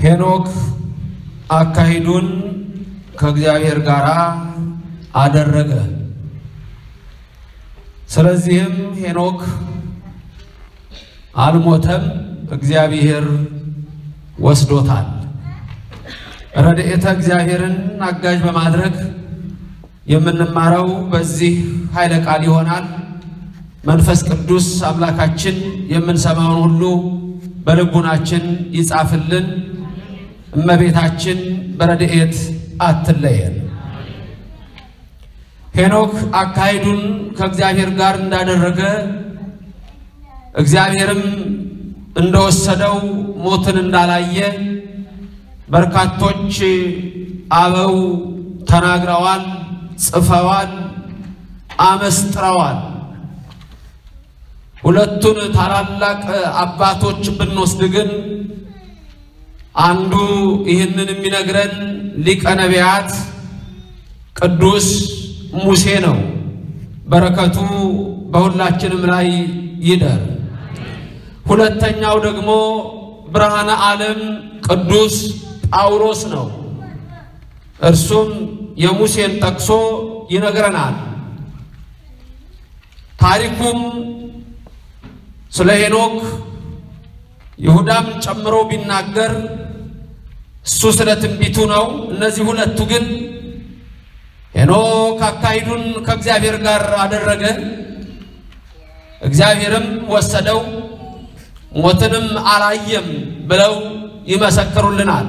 ሄኖክ አካሂዱን ከእግዚአብሔር ጋር አደረገ። ስለዚህም ሄኖክ አልሞተም፣ እግዚአብሔር ወስዶታል። ረድኤተ እግዚአብሔርን አጋዥ በማድረግ የምንማረው በዚህ ኃይለ ቃል ይሆናል። መንፈስ ቅዱስ አምላካችን የምንሰማውን ሁሉ በልቡናችን ይጻፍልን። እመቤታችን በረድኤት አትለየን። ሄኖክ አካሄዱን ከእግዚአብሔር ጋር እንዳደረገ እግዚአብሔርም እንደወሰደው ሞትን እንዳላየ በርካቶች አበው ተናግረዋል፣ ጽፈዋል፣ አመስጥረዋል። ሁለቱን ታላላቅ አባቶች ብንወስድ ግን አንዱ ይህንን የሚነግረን ሊቀ ነቢያት ቅዱስ ሙሴ ነው። በረከቱ በሁላችንም ላይ ይደር። ሁለተኛው ደግሞ ብርሃነ ዓለም ቅዱስ ጳውሎስ ነው። እርሱም የሙሴን ጠቅሶ ይነግረናል። ታሪኩም ስለ ሄኖክ ይሁዳም ጨምሮ ቢናገር እሱ ስለ ትንቢቱ ነው። እነዚህ ሁለቱ ግን ሄኖክ አካሂዱን ከእግዚአብሔር ጋር አደረገ፣ እግዚአብሔርም ወሰደው፣ ሞትንም አላየም ብለው ይመሰክሩልናል።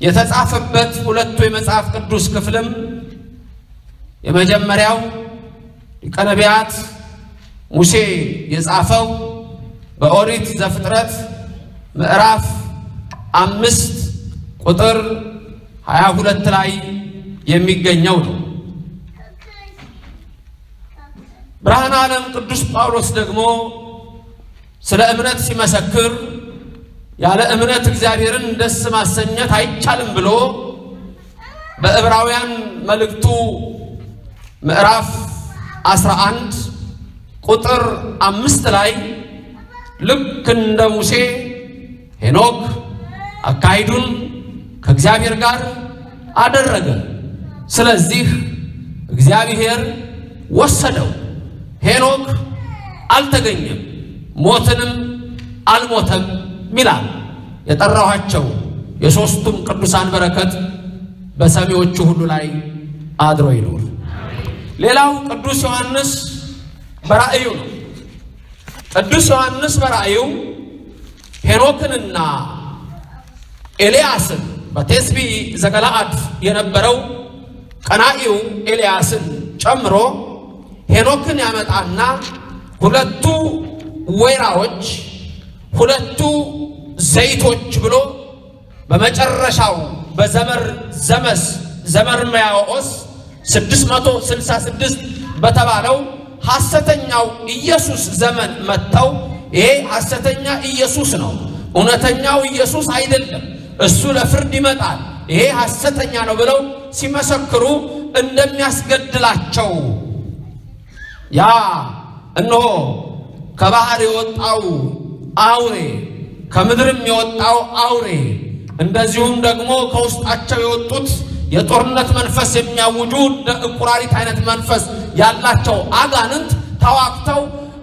የተጻፈበት ሁለቱ የመጽሐፍ ቅዱስ ክፍልም የመጀመሪያው ሊቀ ነቢያት ሙሴ የጻፈው በኦሪት ዘፍጥረት ምዕራፍ አምስት ቁጥር ሀያ ሁለት ላይ የሚገኘው ነው። ብርሃነ ዓለም ቅዱስ ጳውሎስ ደግሞ ስለ እምነት ሲመሰክር ያለ እምነት እግዚአብሔርን ደስ ማሰኘት አይቻልም ብሎ በዕብራውያን መልእክቱ ምዕራፍ 11 ቁጥር አምስት ላይ ልክ እንደ ሙሴ ሄኖክ አካሂዱን ከእግዚአብሔር ጋር አደረገ። ስለዚህ እግዚአብሔር ወሰደው። ሄኖክ አልተገኘም፣ ሞትንም አልሞተም ይላል። የጠራኋቸው የሦስቱም ቅዱሳን በረከት በሰሚዎቹ ሁሉ ላይ አድሮ ይኑር። ሌላው ቅዱስ ዮሐንስ በራእዩ ነው። ቅዱስ ዮሐንስ በራእዩ ሄኖክንና ኤልያስን በቴስቢ ዘገለአድ የነበረው ቀናኢው ኤልያስን ጨምሮ ሄኖክን ያመጣና ሁለቱ ወይራዎች ሁለቱ ዘይቶች ብሎ በመጨረሻው በዘመር ዘመስ ዘመር መያዎስ 666 በተባለው ሐሰተኛው ኢየሱስ ዘመን መጥተው ይሄ ሐሰተኛ ኢየሱስ ነው፣ እውነተኛው ኢየሱስ አይደለም፣ እሱ ለፍርድ ይመጣል፣ ይሄ ሐሰተኛ ነው ብለው ሲመሰክሩ እንደሚያስገድላቸው ያ እነሆ ከባህር የወጣው አውሬ ከምድርም የወጣው አውሬ እንደዚሁም ደግሞ ከውስጣቸው የወጡት የጦርነት መንፈስ የሚያውጁ እንደ እንቁራሪት አይነት መንፈስ ያላቸው አጋንንት ተዋግተው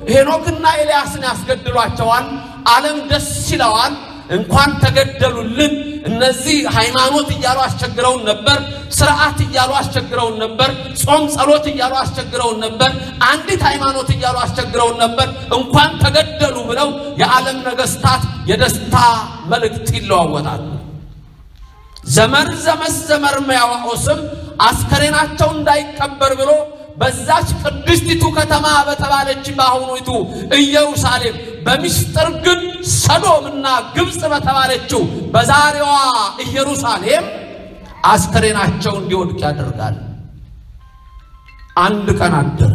ሄኖክና ኤልያስን ያስገድሏቸዋል። ዓለም ደስ ይለዋል። እንኳን ተገደሉልን። እነዚህ ሃይማኖት እያሉ አስቸግረውን ነበር። ስርዓት እያሉ አስቸግረውን ነበር። ጾም ጸሎት እያሉ አስቸግረውን ነበር። አንዲት ሃይማኖት እያሉ አስቸግረውን ነበር። እንኳን ተገደሉ ብለው የዓለም ነገስታት የደስታ መልእክት ይለዋወጣሉ። ዘመር ዘመስ ዘመር መያዋኦስም አስከሬናቸው እንዳይቀበር ብሎ በዛች ቅድስቲቱ ከተማ በተባለች በአሁኑቱ ኢየሩሳሌም በምስጢር ግን ሰዶምና ግብፅ በተባለችው በዛሬዋ ኢየሩሳሌም አስከሬናቸው እንዲወድቅ ያደርጋል። አንድ ቀን አደረ፣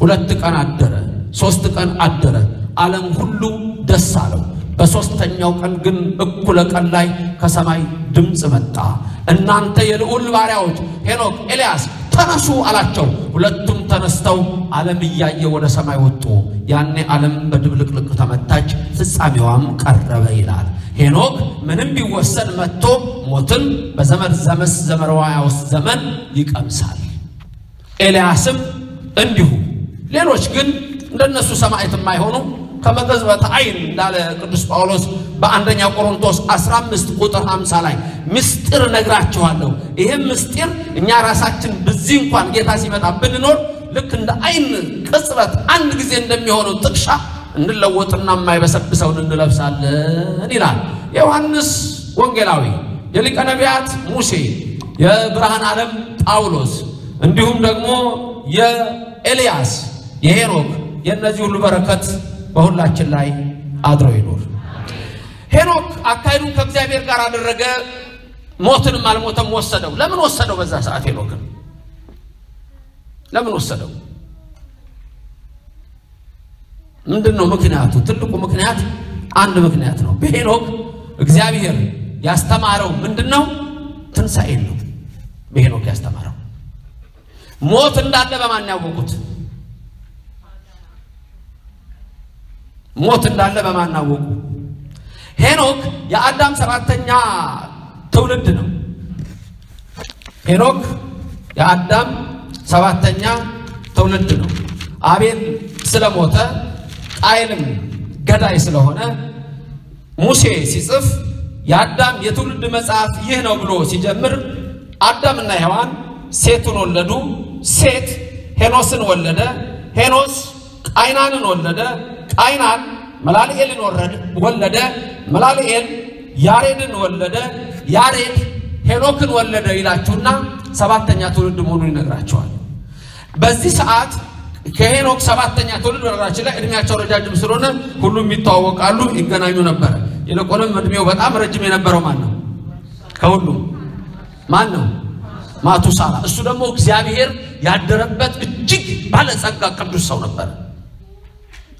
ሁለት ቀን አደረ፣ ሶስት ቀን አደረ። ዓለም ሁሉ ደስ አለው። በሦስተኛው ቀን ግን እኩለ ቀን ላይ ከሰማይ ድምፅ መጣ። እናንተ የልዑል ባሪያዎች ሄኖክ፣ ኤልያስ ተነሱ አላቸው። ሁለቱም ተነስተው ዓለም እያየ ወደ ሰማይ ወጡ። ያኔ ዓለም በድብልቅልቅ ተመታች፣ ፍጻሜዋም ቀረበ ይላል። ሄኖክ ምንም ቢወሰድ መጥቶ ሞትን በዘመን ዘመስ ዘመርዋያ ውስጥ ዘመን ይቀምሳል። ኤልያስም እንዲሁ። ሌሎች ግን እንደነሱ ሰማዕት የማይሆኑ ከመቅጽበተ ዓይን እንዳለ ቅዱስ ጳውሎስ በአንደኛ ቆሮንቶስ 15 ቁጥር 50 ላይ ምስጢር እነግራችኋለሁ። ይህም ምስጢር እኛ ራሳችን በዚህ እንኳን ጌታ ሲመጣ ብንኖር ልክ እንደ ዓይን ቅጽበት አንድ ጊዜ እንደሚሆነው ጥቅሻ እንለወጥና የማይበሰብሰውን እንለብሳለን ይላል የዮሐንስ ወንጌላዊ፣ የሊቀ ነቢያት ሙሴ፣ የብርሃን ዓለም ጳውሎስ እንዲሁም ደግሞ የኤልያስ የሄኖክ የእነዚህ ሁሉ በረከት በሁላችን ላይ አድሮ ይኖር። ሄኖክ አካሄዱን ከእግዚአብሔር ጋር አደረገ። ሞትንም አልሞተም፣ ወሰደው። ለምን ወሰደው? በዛ ሰዓት ሄኖክን ለምን ወሰደው? ምንድን ነው ምክንያቱ? ትልቁ ምክንያት አንድ ምክንያት ነው። በሄኖክ እግዚአብሔር ያስተማረው ምንድን ነው? ትንሣኤን ነው። በሄኖክ ያስተማረው ሞት እንዳለ በማን ያወቁት? ሞት እንዳለ በማን አወቁ? ሄኖክ የአዳም ሰባተኛ ትውልድ ነው። ሄኖክ የአዳም ሰባተኛ ትውልድ ነው። አቤል ስለሞተ ቃየልም ገዳይ ስለሆነ ሙሴ ሲጽፍ የአዳም የትውልድ መጽሐፍ ይህ ነው ብሎ ሲጀምር አዳምና ሔዋን ሴትን ወለዱ። ሴት ሄኖስን ወለደ። ሄኖስ ቃይናንን ወለደ። ቃይናን መላልኤልን ወለደ። መላልኤል ያሬድን ወለደ። ያሬድ ሄኖክን ወለደ ይላችሁና ሰባተኛ ትውልድ መሆኑን ይነግራቸዋል። በዚህ ሰዓት ከሄኖክ ሰባተኛ ትውልድ በነገራችን ላይ እድሜያቸው ረጃጅም ስለሆነ ሁሉም ይተዋወቃሉ፣ ይገናኙ ነበረ። ይልቁንም እድሜው በጣም ረጅም የነበረው ማን ነው? ከሁሉም ማን ነው? ማቱሳላ። እሱ ደግሞ እግዚአብሔር ያደረበት እጅግ ባለጸጋ ቅዱስ ሰው ነበር።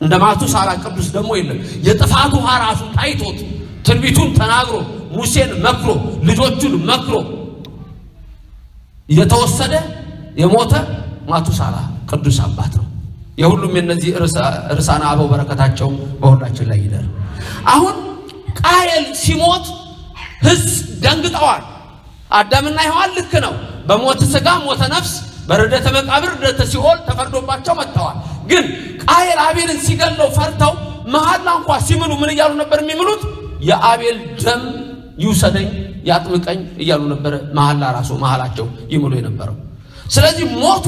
እንደ ማቱሳላ ቅዱስ ደግሞ የለም። የጥፋት ውሃ ራሱ ታይቶት ትንቢቱን ተናግሮ ሙሴን መክሮ ልጆቹን መክሮ የተወሰደ የሞተ ማቱሳላ ቅዱስ አባት ነው። የሁሉም የነዚህ ርዕሳነ አበው በረከታቸው በሁላችን ላይ ይደር። አሁን ቃየል ሲሞት ሕዝብ ደንግጠዋል። አዳምና ሔዋን ልክ ነው። በሞት ሥጋ ሞተ ነፍስ፣ በርደተ መቃብር ርደተ ሲኦል ተፈርዶባቸው መጥተዋል። ግን ቃየል አቤልን ሲገለው ፈርተው መሐላ እንኳ ሲምሉ ምን እያሉ ነበር የሚምሉት? የአቤል ደም ይውሰደኝ ያጥምቀኝ እያሉ ነበረ። መሐላ ራሱ መሐላቸው ይምሉ የነበረው ስለዚህ ሞቱ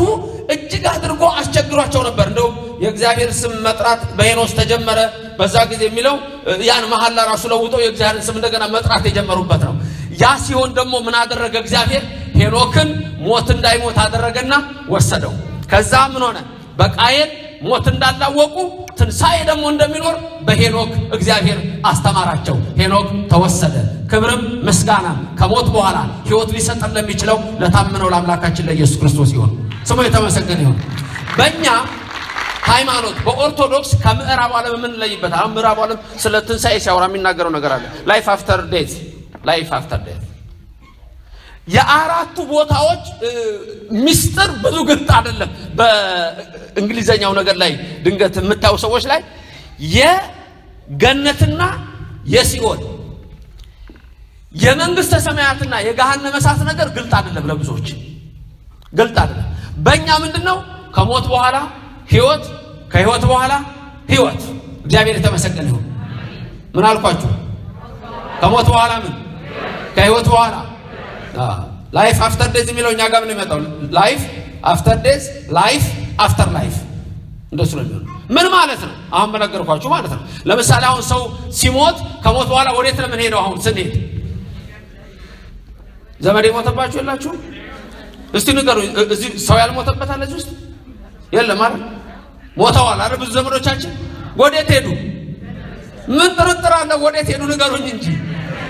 እጅግ አድርጎ አስቸግሯቸው ነበር። እንደውም የእግዚአብሔር ስም መጥራት በሄኖስ ተጀመረ። በዛ ጊዜ የሚለው ያን መሐላ ራሱ ለውጠው የእግዚአብሔርን ስም እንደገና መጥራት የጀመሩበት ነው። ያ ሲሆን ደግሞ ምን አደረገ እግዚአብሔር? ሄኖክን ሞት እንዳይሞት አደረገና ወሰደው። ከዛ ምን ሆነ? በቃየል ሞት እንዳላወቁ ትንሣኤ ደግሞ እንደሚኖር በሄኖክ እግዚአብሔር አስተማራቸው። ሄኖክ ተወሰደ። ክብርም ምስጋናም ከሞት በኋላ ሕይወት ሊሰጠን ለሚችለው ለታመነው ለአምላካችን ለኢየሱስ ክርስቶስ ይሁን። ስሙ የተመሰገነ ይሁን። በእኛ ሃይማኖት በኦርቶዶክስ ከምዕራብ ዓለም የምንለይበት አሁን ምዕራብ ዓለም ስለ ትንሣኤ ሲያወራ የሚናገረው ነገር አለ። life after death life after death የአራቱ ቦታዎች ምስጢር ብዙ ግልጥ አይደለም። በእንግሊዘኛው ነገር ላይ ድንገት የምታዩ ሰዎች ላይ የገነትና የሲኦል የመንግስተ ሰማያትና የገሃነመ እሳት ነገር ግልጥ አይደለም፣ ለብዙዎች ግልጥ አይደለም። በእኛ ምንድን ነው? ከሞት በኋላ ህይወት፣ ከህይወት በኋላ ህይወት። እግዚአብሔር የተመሰገነ ይሁን። ምን አልኳችሁ? ከሞት በኋላ ምን? ከህይወት በኋላ life after death የሚለው እኛ ጋር ምን ይመጣው? life after death፣ life after life እንደሱ ነው የሚሆነው። ምን ማለት ነው? አሁን በነገርኳችሁ ማለት ነው። ለምሳሌ አሁን ሰው ሲሞት ከሞት በኋላ ወዴት ነው የምንሄደው? አሁን ስንሄድ ዘመድ የሞተባችሁ የላችሁ? እስቲ ንገሩ። እዚህ ሰው ያልሞተበት እዚህ ውስጥ የለም አይደል? ሞተዋል አይደል? ብዙ ዘመዶቻችን ወዴት ሄዱ? ምን ጥርጥር አለ? ወዴት ሄዱ? ንገሩኝ እንጂ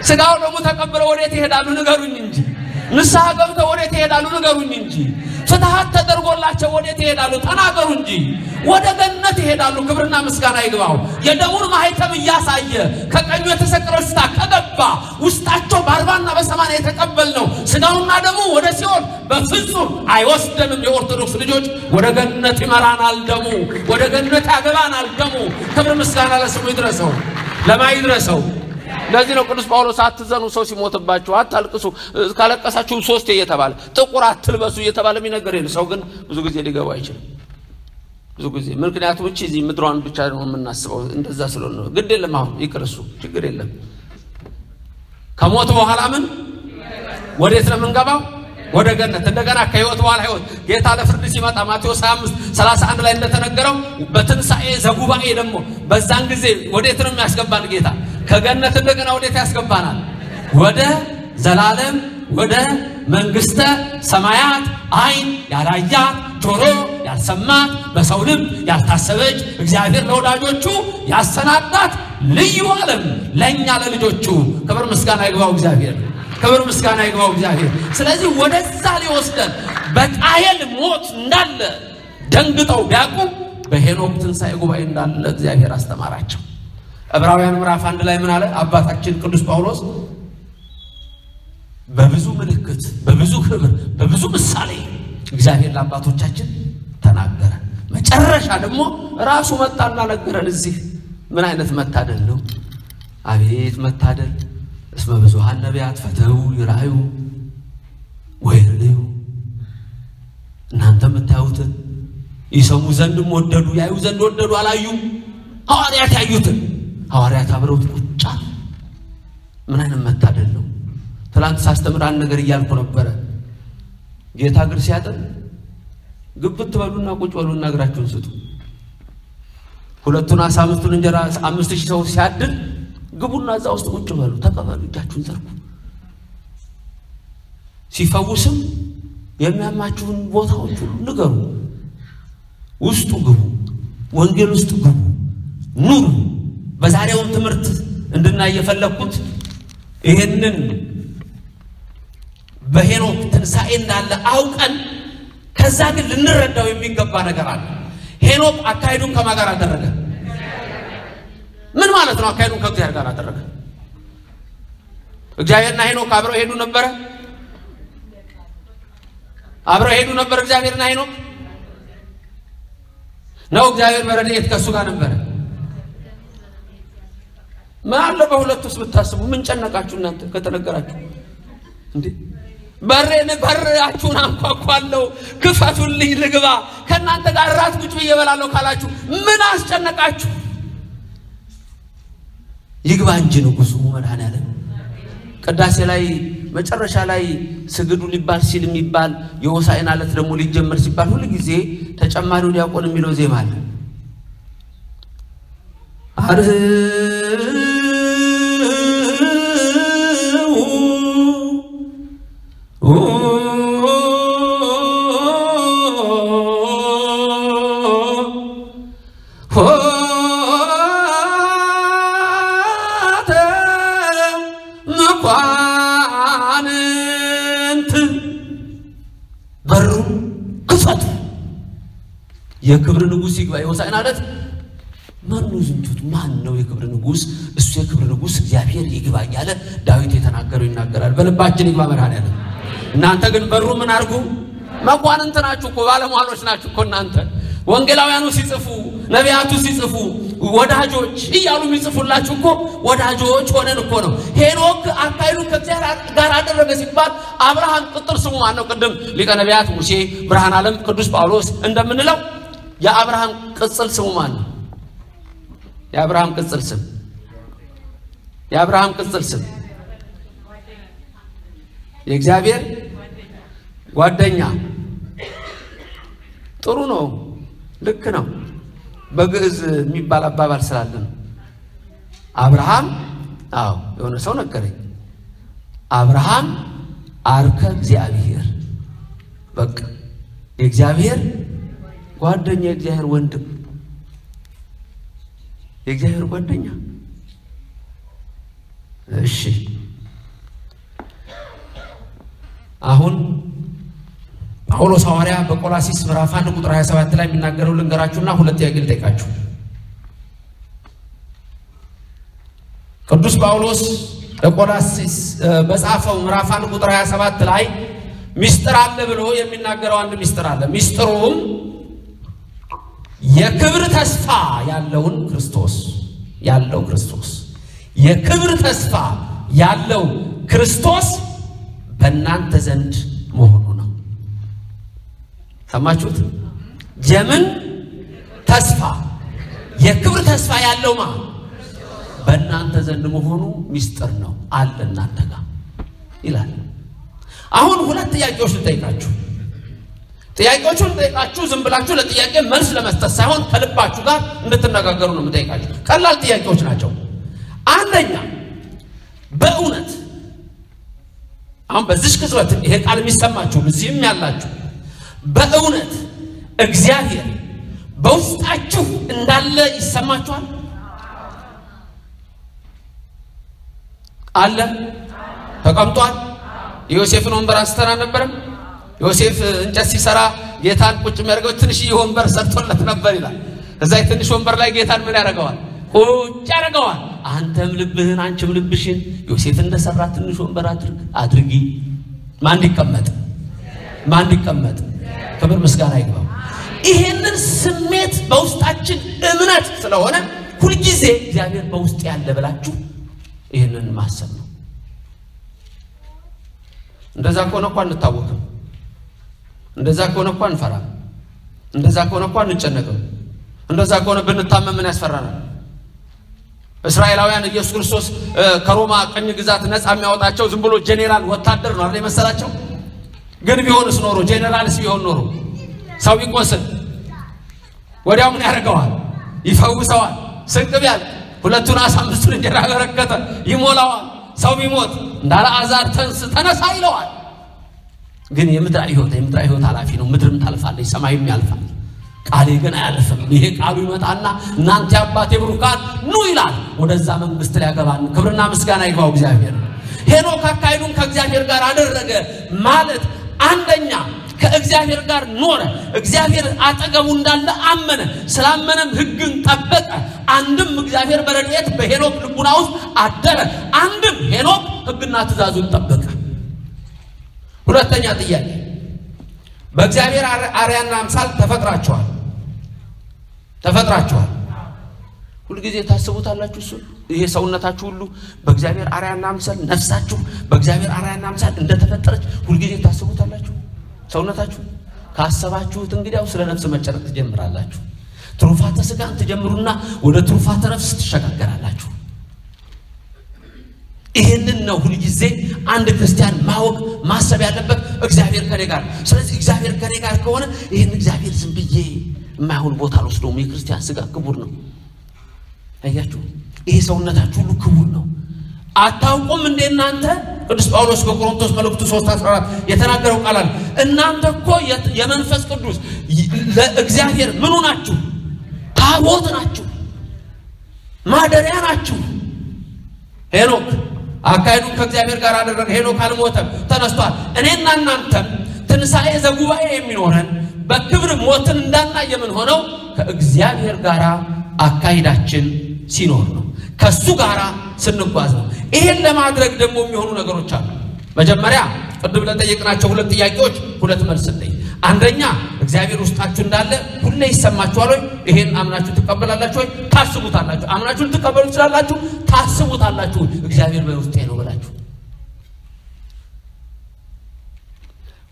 ስጋው ደግሞ ተቀብለው ወዴት ይሄዳሉ? ንገሩኝ እንጂ ንስሐ ገብተው ወዴት ይሄዳሉ? ንገሩኝ እንጂ። ፍትሐት ተደርጎላቸው ወዴት ይሄዳሉ? ተናገሩ እንጂ። ወደ ገነት ይሄዳሉ። ክብርና ምስጋና ይግባው። የደሙን ማኅተም እያሳየ ከቀኙ የተሰቀለው ሽታ ከገባ ውስጣቸው በአርባና በሰማንያ የተቀበልነው ሥጋውና ደሙ ወደ ሲኦል በፍጹም አይወስደንም። የኦርቶዶክስ ልጆች ወደ ገነት ይመራናል ደሙ፣ ወደ ገነት ያገባናል ደሙ። ክብር ምስጋና ለስሙ ይድረሰው። ለማ ይድረሰው። ለዚህ ነው ቅዱስ ጳውሎስ አትዘኑ፣ ሰው ሲሞትባችሁ አታልቅሱ፣ ካለቀሳችሁ ሶስቴ እየተባለ ጥቁር አትልበሱ እየተባለ የሚነገር የለ። ሰው ግን ብዙ ጊዜ ሊገባ አይችልም። ብዙ ጊዜ ምክንያቱም እቺ እዚህ ምድሯን ብቻ ነው የምናስበው። እንደዛ ስለሆነ ነው። ግድ የለም አሁን ይቅር፣ እሱ ችግር የለም። ከሞት በኋላ ምን ወዴት ነው የምንገባው? ወደ ገነት። እንደገና ከህይወት በኋላ ህይወት ጌታ ለፍርድ ሲመጣ ማቴዎስ 25 31 ላይ እንደተነገረው በትንሣኤ ዘጉባኤ ደግሞ በዛን ጊዜ ወዴት ነው የሚያስገባን ጌታ? ከገነት እንደገና ወዴት ያስገባናል? ወደ ዘላለም ወደ መንግስተ ሰማያት አይን ያላያት ጆሮ ያልሰማት በሰው ልብ ያልታሰበች እግዚአብሔር ለወዳጆቹ ያሰናዳት ልዩ ዓለም ለእኛ ለልጆቹ ክብር ምስጋና ይግባው እግዚአብሔር ክብር ምስጋና ይግባው እግዚአብሔር። ስለዚህ ወደዛ ሊወስደን በቃየል ሞት እንዳለ ደንግጠው ቢያውቁ በሄኖክ ትንሣኤ ጉባኤ እንዳለ እግዚአብሔር አስተማራቸው። ዕብራውያን ምዕራፍ አንድ ላይ ምን አለ አባታችን ቅዱስ ጳውሎስ? በብዙ ምልክት፣ በብዙ ክብር፣ በብዙ ምሳሌ እግዚአብሔር ለአባቶቻችን ተናገረ። መጨረሻ ደግሞ ራሱ መጣና ነገረን። እዚህ ምን አይነት መታደል ነው! አቤት መታደል! እስመ ብዙኃን ነቢያት ፈተው ይራዩ ወይርዩ እናንተ የምታዩትን ይሰሙ ዘንድም ወደዱ፣ ያዩ ዘንድ ወደዱ፣ አላዩም። ሐዋርያት ያዩትን ሐዋርያት አብረውት ቁጫ ምን አይነት መታደል ነው! ትላንት ሳስተምር አንድ ነገር እያልኩ ነበረ። ጌታ እግር ሲያጥን ግብት በሉና ቁጭ በሉና እግራችሁን ስጡ። ሁለቱን አሳ አምስቱን እንጀራ አምስት ሺህ ሰው ሲያድል ግቡና እዛ ውስጥ ቁጭ በሉ፣ ተቀበሉ፣ እጃችሁን ዘርጉ። ሲፈውስም የሚያማችሁን ቦታዎች ሁሉ ንገሩ። ውስጡ ግቡ፣ ወንጌል ውስጥ ግቡ፣ ኑሩ። በዛሬውም ትምህርት እንድናይ የፈለግኩት ይህንን በሄኖክ ትንሣኤ እንዳለ አውቀን ከዛ ግን ልንረዳው የሚገባ ነገር አለ። ሄኖክ አካሄዱን ከማን ጋር አደረገ? ምን ማለት ነው? አካሄዱን ከእግዚአብሔር ጋር አደረገ። እግዚአብሔርና ሄኖክ አብረው ሄዱ ነበረ? አብረው ሄዱ ነበር እግዚአብሔርና ሄኖክ ነው? እግዚአብሔር በረድኤት ከእሱ ጋር ነበረ? ምን አለ በሁለቱ ውስጥ ብታስቡ? ምን ጨነቃችሁ እናንተ ከተነገራችሁ እንዴ? በሬን በራችሁን አንኳኳለሁ፣ ክፈቱልኝ ልግባ፣ ከእናንተ ጋር ራት ቁጭ ብዬ እበላለሁ ካላችሁ ምን አስጨነቃችሁ? ይግባ እንጂ ንጉሡ መድኃኔዓለም ቅዳሴ ላይ መጨረሻ ላይ ስግዱ ሊባል ሲል የሚባል የሆሳዕና ዕለት ደግሞ ሊጀመር ሲባል ሁል ጊዜ ተጨማሪው ዲያቆን የሚለው ዜማ አለ። የክብር ንጉሥ ይግባ። የሆሳዕና ዕለት ማኑ ዝንቱት ማን ነው የክብር ንጉሥ? እሱ የክብር ንጉሥ እግዚአብሔር ይግባ እያለ ዳዊት የተናገረው ይናገራል። በልባችን ይግባ መድኃኔዓለም። እናንተ ግን በሩ ምን አድርጉ? መኳንንት ናችሁ እኮ ባለሟሎች ናችሁ እኮ እናንተ። ወንጌላውያኑ ሲጽፉ፣ ነቢያቱ ሲጽፉ ወዳጆች እያሉ የሚጽፉላችሁ እኮ ወዳጆች ሆነን እኮ ነው። ሄኖክ አካሄዱን ከእግዚአብሔር ጋር አደረገ ሲባል አብርሃም ቅጥል ስሙ ማን ነው? ቅድም ሊቀ ነቢያት ሙሴ፣ ብርሃን ዓለም ቅዱስ ጳውሎስ እንደምንለው የአብርሃም ቅጽል ስሙ ማን ነው? የአብርሃም ቅጽል ስም የአብርሃም ቅጽል ስም የእግዚአብሔር ጓደኛ። ጥሩ ነው፣ ልክ ነው። በግዕዝ የሚባል አባባል ስላለ ነው። አብርሃም አዎ፣ የሆነ ሰው ነገረኝ። አብርሃም አርከ እግዚአብሔር፣ በቃ የእግዚአብሔር ጓደኛ፣ የእግዚአብሔር ወንድም፣ የእግዚአብሔር ጓደኛ። እሺ አሁን ጳውሎስ ሐዋርያ በቆላሲስ ምዕራፍ 1 ቁጥር 27 ላይ የሚናገረው ልንገራችሁና ሁለት ጥያቄ ልጠይቃችሁ። ቅዱስ ጳውሎስ ለቆላሲስ በጻፈው ምዕራፍ 1 ቁጥር 27 ላይ ሚስጥር አለ ብሎ የሚናገረው አንድ ሚስጥር አለ። ሚስጥሩም የክብር ተስፋ ያለውን ክርስቶስ ያለው ክርስቶስ የክብር ተስፋ ያለው ክርስቶስ በእናንተ ዘንድ መሆኑ ነው። ሰማችሁት? የምን ተስፋ? የክብር ተስፋ ያለው ማ በእናንተ ዘንድ መሆኑ ሚስጥር ነው አለ እናንተ ጋር ይላል። አሁን ሁለት ጥያቄዎች ልጠይቃችሁ። ጥያቄዎቹን ልጠይቃችሁ ዝም ብላችሁ ለጥያቄ መልስ ለመስጠት ሳይሆን ከልባችሁ ጋር እንድትነጋገሩ ነው የምጠይቃችሁ። ቀላል ጥያቄዎች ናቸው። አንደኛ በእውነት አሁን በዚች ቅጽበት ይሄ ቃል የሚሰማችሁ እዚህም ያላችሁ በእውነት እግዚአብሔር በውስጣችሁ እንዳለ ይሰማችኋል? አለ ተቀምጧል። የዮሴፍን ወንበር አንስተን አልነበረም? ዮሴፍ እንጨት ሲሰራ ጌታን ቁጭ የሚያደርገው ትንሽዬ ወንበር ሰርቶለት ነበር ይላል። እዛ ትንሽ ወንበር ላይ ጌታን ምን ያደርገዋል? ቁጭ ያደርገዋል። አንተም ልብህን አንቺም ልብሽን ዮሴፍ እንደሰራ ትንሽ ወንበር አድርግ አድርጊ። ማን እንዲቀመጥ ማን እንዲቀመጥ? ክብር ምስጋና ይግባው። ይሄንን ስሜት በውስጣችን እምነት ስለሆነ ሁልጊዜ እግዚአብሔር በውስጥ ያለ ብላችሁ ይህንን ማሰብ ነው። እንደዛ ከሆነ እኮ አንታወቅም። እንደዛ ከሆነ እኮ አንፈራም። እንደዛ ከሆነ እኮ አንጨነቅም። እንደዛ ከሆነ ብንታመም ምን ያስፈራናል? እስራኤላውያን ኢየሱስ ክርስቶስ ከሮማ ቅኝ ግዛት ነፃ የሚያወጣቸው ዝም ብሎ ጄኔራል ወታደር ነው አይደል የመሰላቸው? ግን ቢሆንስ ኖሮ ጄኔራልስ ቢሆን ኖሮ ሰው ቢቆስል ወዲያው ምን ያደርገዋል? ይፈውሰዋል። ስንቅ ቢያል ሁለቱን አሳ አምስቱን እንጀራ በረከተ ይሞላዋል። ሰው ቢሞት እንዳለ አዛር ተንስ ተነሳ ይለዋል። ግን የምድር ሕይወት የምድር ሕይወት ኃላፊ ነው። ምድርም ታልፋለች፣ ሰማይም ያልፋል። ቃሌ ግን አያልፍም። ይሄ ቃሉ ይመጣና እናንተ የአባቴ ብሩካን ኑ ይላል። ወደዛ መንግስት ሊያገባን ክብርና ምስጋና ይግባው እግዚአብሔር። ሄኖክ አካሄዱን ከእግዚአብሔር ጋር አደረገ ማለት አንደኛ ከእግዚአብሔር ጋር ኖረ። እግዚአብሔር አጠገቡ እንዳለ አመነ። ስላመነም ሕግን ጠበቀ። አንድም እግዚአብሔር በረድኤት በሄኖክ ልቡና ውስጥ አደረ። አንድም ሄኖክ ሕግና ትእዛዙን ጠበቀ። ሁለተኛ ጥያቄ በእግዚአብሔር አርያና አምሳል ተፈጥራችኋል ተፈጥራችኋል። ሁልጊዜ ታስቡታላችሁ። እሱ ይሄ ሰውነታችሁ ሁሉ በእግዚአብሔር አርያና አምሳል ነፍሳችሁ በእግዚአብሔር አርያና አምሳል እንደተፈጠረች ሁልጊዜ ታስቡታላችሁ። ሰውነታችሁ ካሰባችሁት እንግዲያው ስለ ነፍስ መጨነቅ ትጀምራላችሁ። ትሩፋተ ስጋን ትጀምሩና ወደ ትሩፋተ ነፍስ ትሸጋገራላችሁ። ይህንን ነው ሁልጊዜ አንድ ክርስቲያን ማወቅ ማሰብ ያለበት። እግዚአብሔር ከኔ ጋር ስለዚህ እግዚአብሔር ከኔ ጋር ከሆነ ይህን እግዚአብሔር ዝም ብዬ የማይሆን ቦታ አልወስደውም። የክርስቲያን ስጋ ክቡር ነው። አያችሁ፣ ይሄ ሰውነታችሁ ሁሉ ክቡር ነው። አታውቁም እንዴ እናንተ? ቅዱስ ጳውሎስ በቆሮንቶስ መልእክቱ 3 14 የተናገረው ቃል አለ። እናንተ እኮ የመንፈስ ቅዱስ ለእግዚአብሔር ምኑ ናችሁ? ታቦት ናችሁ፣ ማደሪያ ናችሁ። ሄኖክ አካሄዱን ከእግዚአብሔር ጋር አደረገ። ሄኖክ አልሞተም፣ ተነስቷል። እኔና እናንተም ትንሣኤ ዘጉባኤ የሚኖረን በክብር ሞትን እንዳናይ የምንሆነው ከእግዚአብሔር ጋር አካሄዳችን ሲኖር ነው፣ ከእሱ ጋር ስንጓዝ ነው። ይሄን ለማድረግ ደግሞ የሚሆኑ ነገሮች አሉ። መጀመሪያ ቅድም ለጠየቅናቸው ሁለት ጥያቄዎች ሁለት መልስ ስጠኝ። አንደኛ እግዚአብሔር ውስጣችሁ እንዳለ ሁሌ ይሰማችኋል ወይ? ይሄን አምናችሁ ትቀበላላችሁ ወይ? ታስቡታላችሁ። አምናችሁ ልትቀበሉ ትችላላችሁ። ታስቡታላችሁ። እግዚአብሔር በውስጤ ነው ብላችሁ።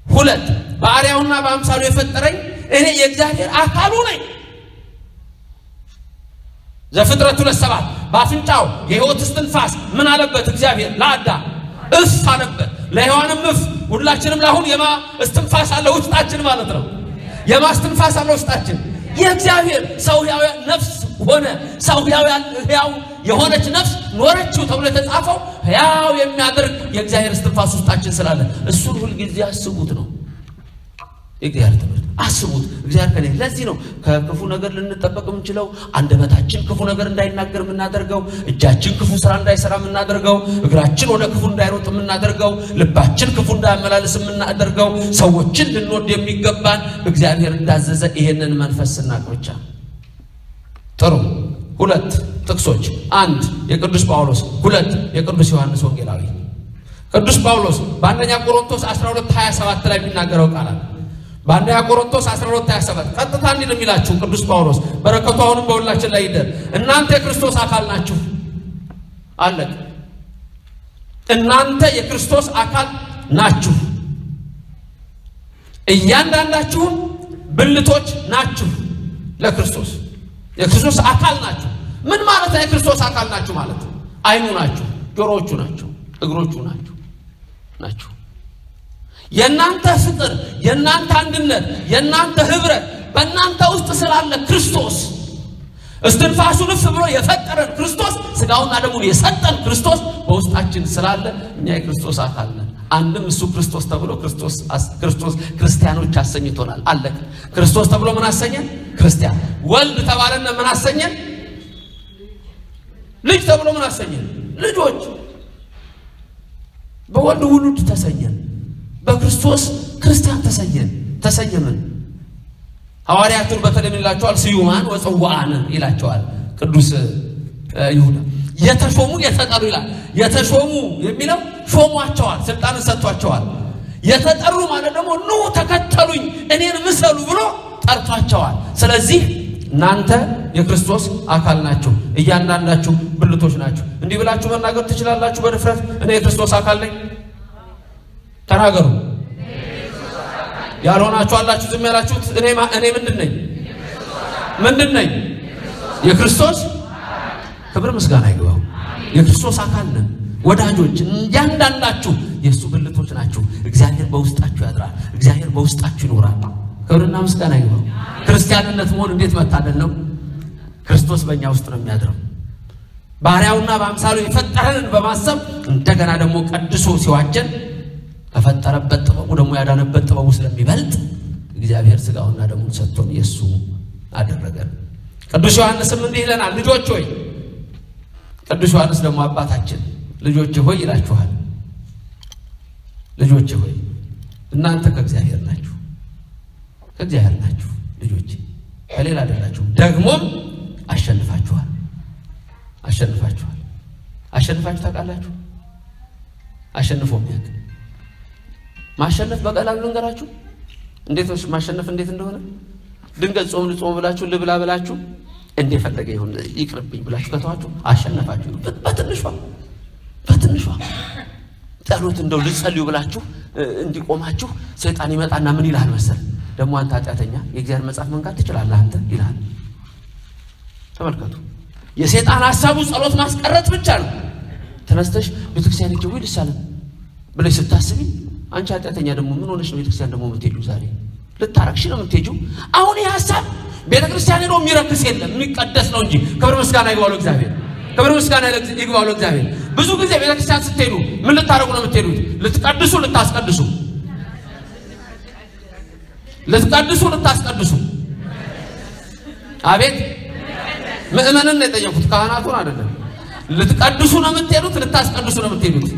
ሁለት በአርአያውና በአምሳሉ የፈጠረኝ እኔ የእግዚአብሔር አካሉ ነኝ። ዘፍጥረት ሁለት ሰባት በአፍንጫው የሕይወት እስትንፋስ ምን አለበት እግዚአብሔር ለአዳም እፍ አለበት ለሔዋንም እፍ ሁላችንም ለአሁን የማ እስትንፋስ አለ ውስጣችን ማለት ነው። የማ እስትንፋስ አለ ውስጣችን የእግዚአብሔር ሰው ነፍስ ሆነ። ሰው ሕያው የሆነች ነፍስ ኖረችው ተብሎ የተጻፈው ሕያው የሚያደርግ የእግዚአብሔር እስትንፋስ ውስጣችን ስላለ እሱን ሁልጊዜ አስቡት ነው የእግዚአብሔር ትምህርት። አስቡት። እግዚአብሔር ከኔ ለዚህ ነው ከክፉ ነገር ልንጠበቅ የምንችለው፣ አንደበታችን ክፉ ነገር እንዳይናገር የምናደርገው፣ እጃችን ክፉ ስራ እንዳይሰራ የምናደርገው፣ እግራችን ወደ ክፉ እንዳይሮጥ የምናደርገው፣ ልባችን ክፉ እንዳያመላልስ የምናደርገው፣ ሰዎችን ልንወድ የሚገባን እግዚአብሔር እንዳዘዘ ይሄንን መንፈስ ስናቅ ብቻ። ጥሩ ሁለት ጥቅሶች፣ አንድ የቅዱስ ጳውሎስ፣ ሁለት የቅዱስ ዮሐንስ ወንጌላዊ። ቅዱስ ጳውሎስ በአንደኛ ቆሮንቶስ 12 27 ላይ የሚናገረው ቃላት በአንደኛ ቆሮንቶስ 12 27 ቀጥታ እንዲህ የሚላችሁ ቅዱስ ጳውሎስ በረከቱ አሁንም በሁላችን ላይ ይደር። እናንተ የክርስቶስ አካል ናችሁ። አለቅ እናንተ የክርስቶስ አካል ናችሁ፣ እያንዳንዳችሁም ብልቶች ናችሁ ለክርስቶስ የክርስቶስ አካል ናችሁ። ምን ማለት ነው? የክርስቶስ አካል ናችሁ ማለት አይኑ ናችሁ፣ ጆሮዎቹ ናቸው፣ እግሮቹ ናቸው ናችሁ። የእናንተ ፍቅር፣ የእናንተ አንድነት፣ የእናንተ ህብረት በእናንተ ውስጥ ስላለ ክርስቶስ እስትንፋሱን እፍ ብሎ የፈጠረን ክርስቶስ ስጋውና ደሙን የሰጠን ክርስቶስ በውስጣችን ስላለ እኛ የክርስቶስ አካል ነን። አንድም እሱ ክርስቶስ ተብሎ ክርስቶስ ክርስቶስ ክርስቲያኖች አሰኝቶናል። አለቀ። ክርስቶስ ተብሎ ምን አሰኘን? ክርስቲያን። ወልድ ተባለና ምን አሰኘን? ልጅ ተብሎ ምን አሰኘን? ልጆች። በወልድ ውሉድ ተሰኘን፣ በክርስቶስ ክርስቲያን ተሰኘን ተሰየምን። ሐዋርያቱን በተለይ ምን ይላቸዋል? ስዩማን ወጽዋዓን ይላቸዋል ቅዱስ ይሁዳ የተሾሙ የተጠሩ ይላል። የተሾሙ የሚለው ሾሟቸዋል፣ ስልጣንን ሰጥቷቸዋል። የተጠሩ ማለት ደግሞ ኑ ተከተሉኝ፣ እኔን ምሰሉ ብሎ ጠርቷቸዋል። ስለዚህ እናንተ የክርስቶስ አካል ናችሁ፣ እያንዳንዳችሁ ብልቶች ናችሁ። እንዲህ ብላችሁ መናገር ትችላላችሁ በድፍረት እኔ የክርስቶስ አካል ነኝ። ተናገሩ። ያልሆናችሁ አላችሁ፣ ዝም ያላችሁት እኔ ምንድን ነኝ? ምንድን ነኝ? የክርስቶስ ክብር ምስጋና ይግባው። የክርስቶስ አካል ነን ወዳጆች፣ እያንዳንዳችሁ የእሱ ብልቶች ናችሁ። እግዚአብሔር በውስጣችሁ ያድራል። እግዚአብሔር በውስጣችሁ ይኖራል። ክብርና ምስጋና ይግባው። ክርስቲያንነት መሆን እንዴት መታደል ነው! ክርስቶስ በእኛ ውስጥ ነው የሚያድረው። ባሪያውና በአምሳሉ የፈጠረንን በማሰብ እንደገና ደግሞ ቀድሶ ሲዋጀን ከፈጠረበት ጥበቡ ደግሞ ያዳነበት ጥበቡ ስለሚበልጥ እግዚአብሔር ሥጋውና ደሙን ሰጥቶን የእሱ አደረገን። ቅዱስ ዮሐንስም እንዲህ ይለናል፣ ልጆች ሆይ ቅዱስ ዮሐንስ ደግሞ አባታችን ልጆች ሆይ ይላችኋል። ልጆች ሆይ እናንተ ከእግዚአብሔር ናችሁ፣ ከእግዚአብሔር ናችሁ ልጆች፣ ከሌላ አይደላችሁም። ደግሞም አሸንፋችኋል፣ አሸንፋችኋል። አሸንፋችሁ ታውቃላችሁ? አሸንፎ የሚያውቅ ማሸነፍ በቀላሉ ልንገራችሁ፣ እንዴት ማሸነፍ እንዴት እንደሆነ ድንገት ጾም ልጾም ብላችሁ ልብላ ብላችሁ እንደፈለገ ይሁን ይቅርብኝ ብላችሁ ከተዋችሁ አሸነፋችሁ። በትንሿ በትንሿ ጸሎት እንደው ልጸልዩ ብላችሁ እንዲቆማችሁ ሰይጣን ይመጣና ምን ይልሃል መሰል ደግሞ አንተ ኃጢአተኛ የእግዚአብሔር መጽሐፍ መንካት ትችላለህ አንተ ይልሃል። ተመልከቱ፣ የሰይጣን ሀሳቡ ጸሎት ማስቀረት ብቻ ነው። ተነስተሽ ቤተክርስቲያን ሂጅ ወይ ልሳለም ብለሽ ስታስቢ አንቺ ኃጢአተኛ ደግሞ ምን ሆነሽ ነው ቤተክርስቲያን ደግሞ የምትሄጂው? ዛሬ ልታረክሽ ነው የምትሄጂው። አሁን ይህ ሀሳብ ቤተ ክርስቲያን ሄዶ የሚረክስ የለም የሚቀደስ ነው እንጂ። ክብር ምስጋና ይግባው እግዚአብሔር፣ ክብር ምስጋና ይግባው እግዚአብሔር። ብዙ ጊዜ ቤተ ክርስቲያን ስትሄዱ ምን ልታደርጉ ነው የምትሄዱት? ልትቀድሱ፣ ልታስቀድሱ፣ ልትቀድሱ፣ ልታስቀድሱ። አቤት ምእመንን ነው የጠየኩት፣ ካህናቱን አይደለም። ልትቀድሱ ነው የምትሄዱት፣ ልታስቀድሱ ነው የምትሄዱት።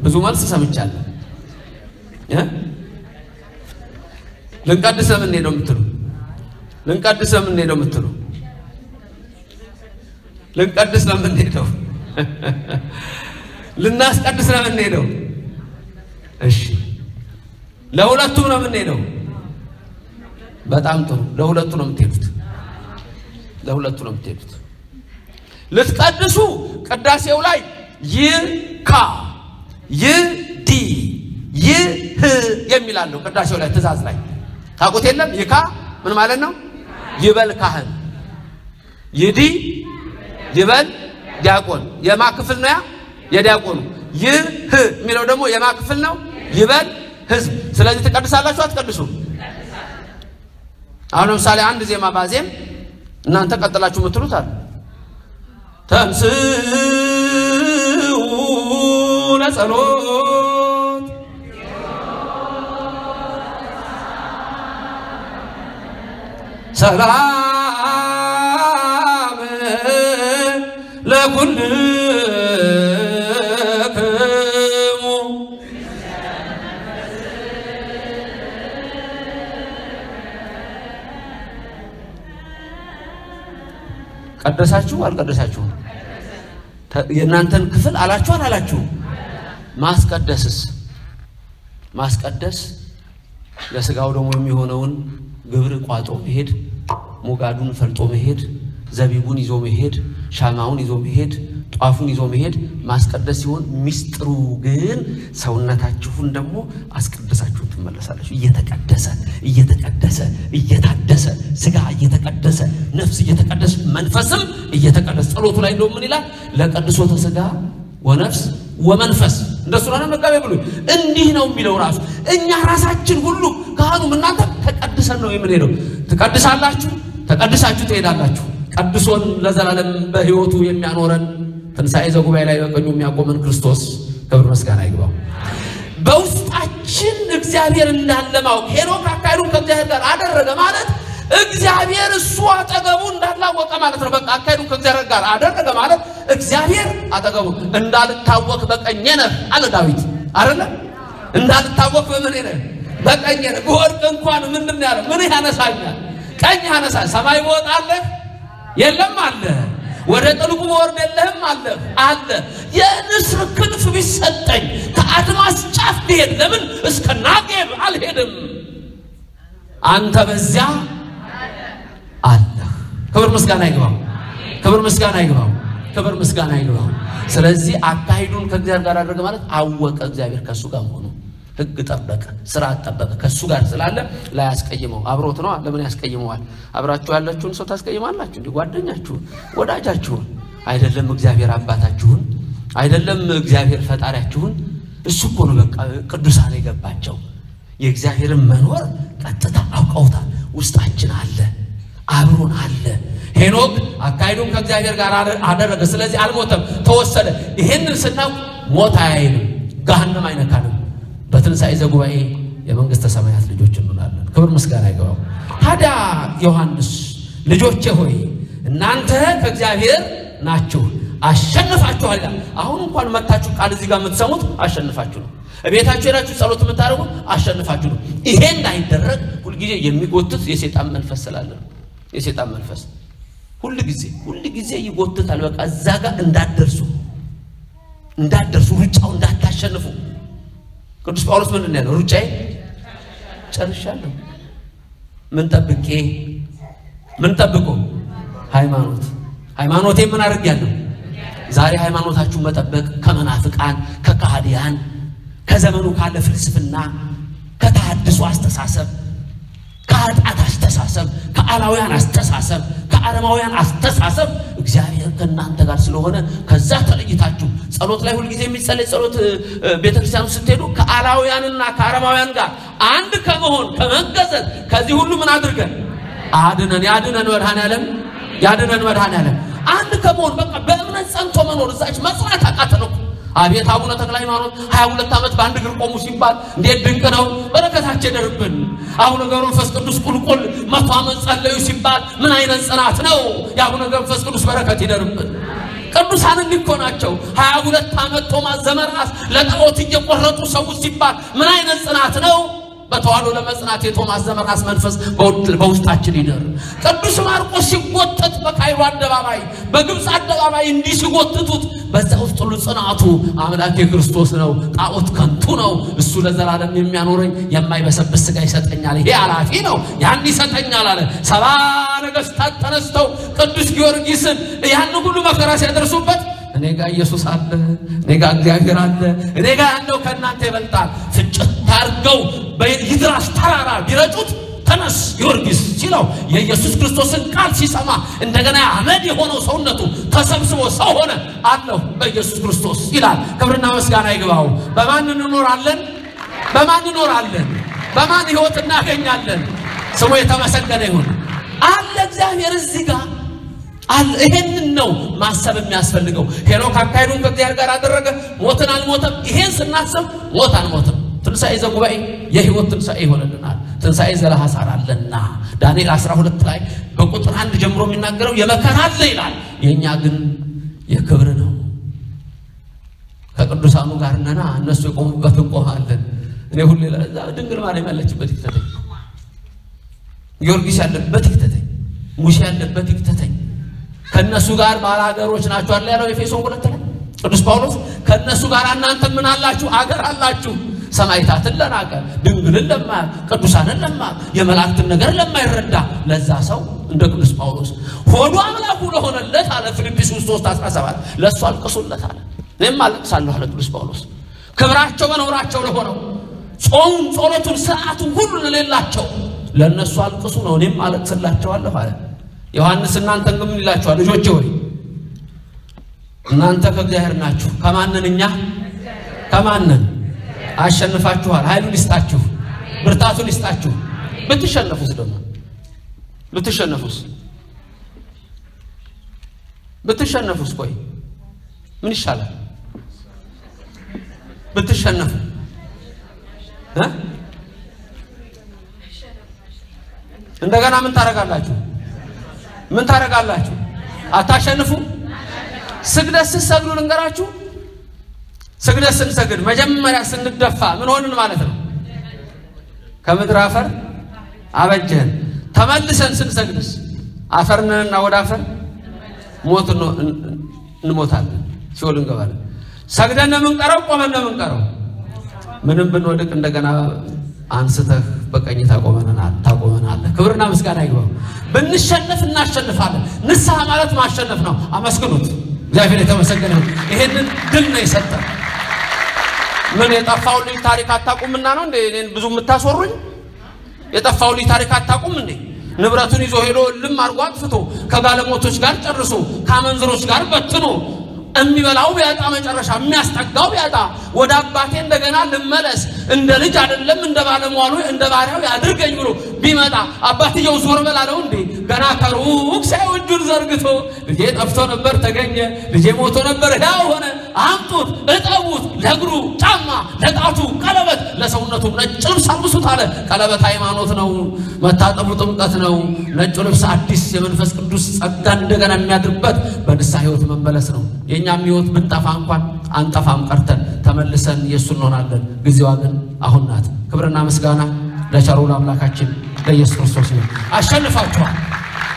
ብዙ መልስ ሰምቻለሁ። ልንቀድስ ለምን ሄደው የምትሉ ልንቀድስ ለምን ሄደው የምትሉ ልንቀድስ ለምን ሄደው ልናስቀድስ ለምን ሄደው? እሺ ለሁለቱም ነው የምንሄደው። በጣም ጥሩ። ለሁለቱ ነው የምትሄዱት። ለሁለቱ ነው የምትሄዱት። ልትቀድሱ ቅዳሴው ላይ ይካ ይዲ ይህ የሚላለው ቅዳሴው ላይ ትእዛዝ ላይ ታውቁት የለም ይካ ምን ማለት ነው? ይበል ካህን፣ ይዲ ይበል ዲያቆን። የማ ክፍል ነው ያ? የዲያቆኑ። ይህ የሚለው ደግሞ የማ ክፍል ነው? ይበል ህዝብ። ስለዚህ ትቀድሳላችሁ አትቀድሱ? አሁን ለምሳሌ አንድ ዜማ ባዜም እናንተ ቀጥላችሁ የምትሉት አለ ተንስኡ ለጸሎት ሰላም ለኩልክሙ ቀደሳችሁ አልቀደሳችሁም? ተ- የእናንተን ክፍል አላችሁ አላላችሁም? ማስቀደስስ ማስቀደስ ለስጋው ደግሞ የሚሆነውን ግብር ቋጦ መሄድ፣ ሞጋዱን ፈልጦ መሄድ፣ ዘቢቡን ይዞ መሄድ፣ ሻማውን ይዞ መሄድ፣ ጧፉን ይዞ መሄድ ማስቀደስ ሲሆን፣ ሚስጥሩ ግን ሰውነታችሁን ደግሞ አስቀድሳችሁ ትመለሳላችሁ። እየተቀደሰ እየተቀደሰ እየታደሰ ስጋ እየተቀደሰ ነፍስ እየተቀደሰ መንፈስም እየተቀደሰ ጸሎቱ ላይ እንደው ምን ይላል? ለቀድሶተ ስጋ ወነፍስ ወመንፈስ እንደሱ ነው መጋቤ ብሎ እንዲህ ነው የሚለው ራሱ እኛ ራሳችን ሁሉ ካህኑም እናንተ ተቀድሰን ነው የምንሄደው። ትቀድሳላችሁ፣ ተቀድሳችሁ ትሄዳላችሁ። ቀድሶን ለዘላለም በሕይወቱ የሚያኖረን ትንሣኤ ዘጉባኤ ላይ በቀኙ የሚያቆመን ክርስቶስ ክብር ምስጋና ይግባው። በውስጣችን እግዚአብሔር እንዳለ ማወቅ ሄኖክ አካሄዱን ከእግዚአብሔር ጋር አደረገ ማለት እግዚአብሔር እሱ አጠገቡ እንዳላወቀ ማለት ነው። በቃ አካሄዱን ከእግዚአብሔር ጋር አደረገ ማለት እግዚአብሔር አጠገቡ እንዳልታወቅ በቀኜ ነህ አለ ዳዊት አይደለ? እንዳልታወቅ በምን ነህ? በቀኜ ነህ። ብወድቅ እንኳን ምንድን ያለው? ምን ያነሳኛል? ቀኝ ያነሳል። ሰማይ ብወጣለህ የለም አለ። ወደ ጥልቁ በወርድ የለህም አለ አለ። የንስር ክንፍ ቢሰጠኝ ከአድማስ ጫፍ ብሄድ ለምን እስከ ናጌብ አልሄድም? አንተ በዚያ አለህ። ክብር ምስጋና ይግባው። ክብር ምስጋና ይግባው። ክብር ምስጋና ይግባው። ስለዚህ አካሂዱን ከእግዚአብሔር ጋር አደረገ ማለት አወቀ እግዚአብሔር ከእሱ ጋር መሆኑ ሕግ ጠበቀ፣ ስርዓት ጠበቀ። ከእሱ ጋር ስላለ ላይ ያስቀይመው አብሮት ነው። ለምን ያስቀይመዋል? አብራችሁ ያላችሁን ሰው ታስቀይማላችሁ። እንዲህ ጓደኛችሁን፣ ወዳጃችሁን አይደለም እግዚአብሔር አባታችሁን አይደለም እግዚአብሔር ፈጣሪያችሁን። እሱ እኮ ነው በቃ ቅዱሳን የገባቸው የእግዚአብሔርን መኖር ቀጥታ አውቀውታል። ውስጣችን አለ፣ አብሮን አለ። ሄኖክ አካሄዱን ከእግዚአብሔር ጋር አደረገ። ስለዚህ አልሞተም፣ ተወሰደ። ይሄንን ስናውቅ ሞት አያይንም፣ ገሃነም አይነካንም። በትንሣኤ ዘጉባኤ የመንግሥተ ሰማያት ልጆች እንሆናለን። ክብር ምስጋና ይገባው። ታዲያ ዮሐንስ ልጆቼ ሆይ እናንተ ከእግዚአብሔር ናችሁ አሸንፋችኋል አሁን እንኳን መታችሁ ቃል እዚህ ጋር የምትሰሙት አሸንፋችሁ ነው። ቤታችሁ ሄዳችሁ ጸሎት የምታደርጉት አሸንፋችሁ ነው። ይሄ እንዳይደረግ ሁልጊዜ የሚጎትት የሴጣን መንፈስ ስላለ ነው። የሴጣን መንፈስ ሁል ጊዜ ሁል ጊዜ ይጎትታል። በቃ እዛ ጋር እንዳትደርሱ እንዳትደርሱ ሩጫው እንዳታሸንፉ። ቅዱስ ጳውሎስ ምንድን ያለው? ሩጫዬ ጨርሻለሁ። ምን ጠብቄ ምን ጠብቆ ሃይማኖት ሃይማኖቴ ምን አድርጌያለሁ? ዛሬ ሃይማኖታችሁን መጠበቅ ከመናፍቃን ከካህዲያን ከዘመኑ ካለ ፍልስፍና ከተሐድሶ አስተሳሰብ ከኃጢአት አስተሳሰብ ከአላውያን አስተሳሰብ ከአረማውያን አስተሳሰብ እግዚአብሔር ከእናንተ ጋር ስለሆነ ከዛ ተለይታችሁ ጸሎት ላይ ሁልጊዜ የሚጸለይ ጸሎት ቤተክርስቲያኑ ስትሄዱ ከአላውያንና ከአረማውያን ጋር አንድ ከመሆን ከመገዘት ከዚህ ሁሉ ምን አድርገን? አድነን። ያድነን መድኃኔዓለም ያድነን መድኃኔዓለም። አንድ ከመሆን በቃ በእምነት ጸንቶ መኖር እዛች መጽናት አቃተን እኮ አቤት አቡነ ተክለ ሃይማኖት ሀያ ሁለት ዓመት በአንድ እግር ቆሙ ሲባል እንዴት ድንቅ ነው! በረከታቸው ይደርብን። አቡነ ገብረ መንፈስ ቅዱስ ቁልቁል መቶ ዓመት ጸለዩ ሲባል ምን አይነት ጽናት ነው! የአቡነ ገብረ መንፈስ ቅዱስ በረከት ይደርብን። ቅዱሳን እኮ ናቸው። ሀያ ሁለት ዓመት ቶማስ ዘመርዓስ ለጣዖት እየቆረጡ ሰዎች ሲባል ምን አይነት ጽናት ነው! በተዋህዶ ለመጽናት የቶማስ ዘመርዓስ መንፈስ በውስጣችን ይደር። ቅዱስ ማርቆስ ሲጎተት በካይሮ አደባባይ በግብፅ አደባባይ እንዲህ ሲጎትቱት በዛ ውስጥ ሁሉ ጽናቱ አምላክ ክርስቶስ ነው፣ ጣዖት ከንቱ ነው፣ እሱ ለዘላለም የሚያኖረኝ የማይበሰብስ ሥጋ ይሰጠኛል፣ ይሄ አላፊ ነው፣ ያን ይሰጠኛል አለ። ሰባ ነገሥታት ተነስተው ቅዱስ ጊዮርጊስን ያን ሁሉ መከራ ሲያደርሱበት እኔ ጋር ኢየሱስ አለ፣ እኔ ጋር እግዚአብሔር አለ፣ እኔ ጋር ያለው ከእናንተ ይበልጣል። ፍጭት አድርገው በይድራስ ተራራ ቢረጩት ተነስ ጊዮርጊስ ሲለው የኢየሱስ ክርስቶስን ቃል ሲሰማ እንደገና አመድ የሆነው ሰውነቱ ተሰብስቦ ሰው ሆነ አለሁ በኢየሱስ ክርስቶስ ይላል። ክብርና ምስጋና ይግባው። በማን እንኖራለን? በማን እንኖራለን? በማን ሕይወት እናገኛለን? ስሙ የተመሰገነ ይሁን። አለ እግዚአብሔር እዚህ ጋር አለ። ይሄንን ነው ማሰብ የሚያስፈልገው። ሄኖክ አካሄዱን ከእግዚአብሔር ጋር አደረገ፣ ሞትን አልሞተም። ይሄን ስናስብ ሞት አልሞትም፣ ትንሣኤ ዘጉባኤ የሕይወት ትንሣኤ ይሆንልናል። ትንሣኤ ዘለሐሳር አለና ዳንኤል 12 ላይ በቁጥር አንድ ጀምሮ የሚናገረው የመከራ አለ ይላል። የእኛ ግን የክብር ነው። ከቅዱሳኑ ጋር ነና እነሱ የቆሙበት እንቆማለን። እኔ ሁሌ ድንግል ማርያም ያለችበት ይክተተኝ፣ ጊዮርጊስ ያለበት ይክተተኝ፣ ሙሴ ያለበት ይክተተኝ። ከእነሱ ጋር ባላገሮች ናቸው አለ ያለው ኤፌሶን ሁለት ላይ ቅዱስ ጳውሎስ ከእነሱ ጋር እናንተ ምን አላችሁ? አገር አላችሁ። ሰማዕታትን ለናቀ ድንግልን ለማያውቅ ቅዱሳንን ለማያውቅ የመላእክትን ነገር ለማይረዳ ለዛ ሰው እንደ ቅዱስ ጳውሎስ ሆዱ አምላኩ ለሆነለት አለ ፊልጵስዩስ 3 17 ለእሱ አልቅሱለት አለ። እኔም አለቅሳለሁ አለ ቅዱስ ጳውሎስ። ክብራቸው በነውራቸው ለሆነው ጾሙን፣ ጸሎቱን፣ ስርዓቱን ሁሉ ለሌላቸው ለእነሱ አልቅሱ ነው። እኔም አለቅስላቸዋለሁ አለ ዮሐንስ። እናንተን ግን ምን ይላችኋል? ልጆቼ ሆይ እናንተ ከእግዚአብሔር ናችሁ። ከማንን እኛ ከማንን አሸንፋችኋል። ኃይሉን ይስጣችሁ፣ ብርታቱን ይስጣችሁ። ብትሸነፉስ ደግሞ ብትሸነፉስ ብትሸነፉስ ቆይ ምን ይሻላል? ብትሸነፉ እንደገና ምን ታደርጋላችሁ? ምን ታደርጋላችሁ? አታሸንፉ። ስግደት ስትሰግዱ ልንገራችሁ። ስግደት ስንሰግድ መጀመሪያ ስንደፋ ምን ሆንን ማለት ነው? ከምድር አፈር አበጀህን። ተመልሰን ስንሰግድስ አፈርነንና ወደ አፈር ሞት እንሞታለን፣ ሲኦል እንገባለን። ሰግደን ነው የምንቀረው? ቆመን ነው የምንቀረው? ምንም ብንወድቅ እንደገና አንስተህ በቀኝ ታቆመናል ታቆመናለህ። ክብርና ምስጋና ይግባው። ብንሸነፍ እናሸንፋለን። ንስሐ ማለት ማሸነፍ ነው። አመስግኑት። እግዚአብሔር የተመሰገነ ይሄንን ድል ነው የሰጠን። ምን የጠፋው ልጅ ታሪክ አታውቁምና ነው እንዴ እኔን ብዙ የምታስወሩኝ? የጠፋው ልጅ ታሪክ አታውቁም እንዴ? ንብረቱን ይዞ ሄዶ ልም አድርጎ አጥፍቶ ከጋለሞቶች ጋር ጨርሶ ከአመንዝሮች ጋር በትኖ የሚበላው ቢያጣ መጨረሻ የሚያስጠጋው ቢያጣ ወደ አባቴ እንደገና ልመለስ እንደ ልጅ አይደለም እንደ ባለሟሉ እንደ ባሪያው ያድርገኝ ብሎ ቢመጣ አባትየው ዞር በላለው እንዴ? ገና ከሩቅ ሳይው እጁን ዘርግቶ ልጄ ጠፍቶ ነበር ተገኘ፣ ልጄ ሞቶ ነበር ሕያው ሆነ፣ አምጡት፣ እጠቡት፣ ለእግሩ ጫማ፣ ለጣቱ ቀለበት፣ ለሰውነቱ ነጭ ልብስ አልብሱት አለ። ቀለበት ሃይማኖት ነው፣ መታጠቡ ጥምቀት ነው። ነጩ ልብስ አዲስ የመንፈስ ቅዱስ ጸጋ እንደገና የሚያድርበት በንስሐ ሕይወት መመለስ ነው። የእኛም ሕይወት ብንጠፋ እንኳን አንጠፋም፣ ቀርተን ተመልሰን የእሱ እንሆናለን። ጊዜዋ ግን አሁን ናት። ክብርና ምስጋና ለቸሩ ለአምላካችን ለኢየሱስ ክርስቶስ ይሁን። አሸንፋችኋል፣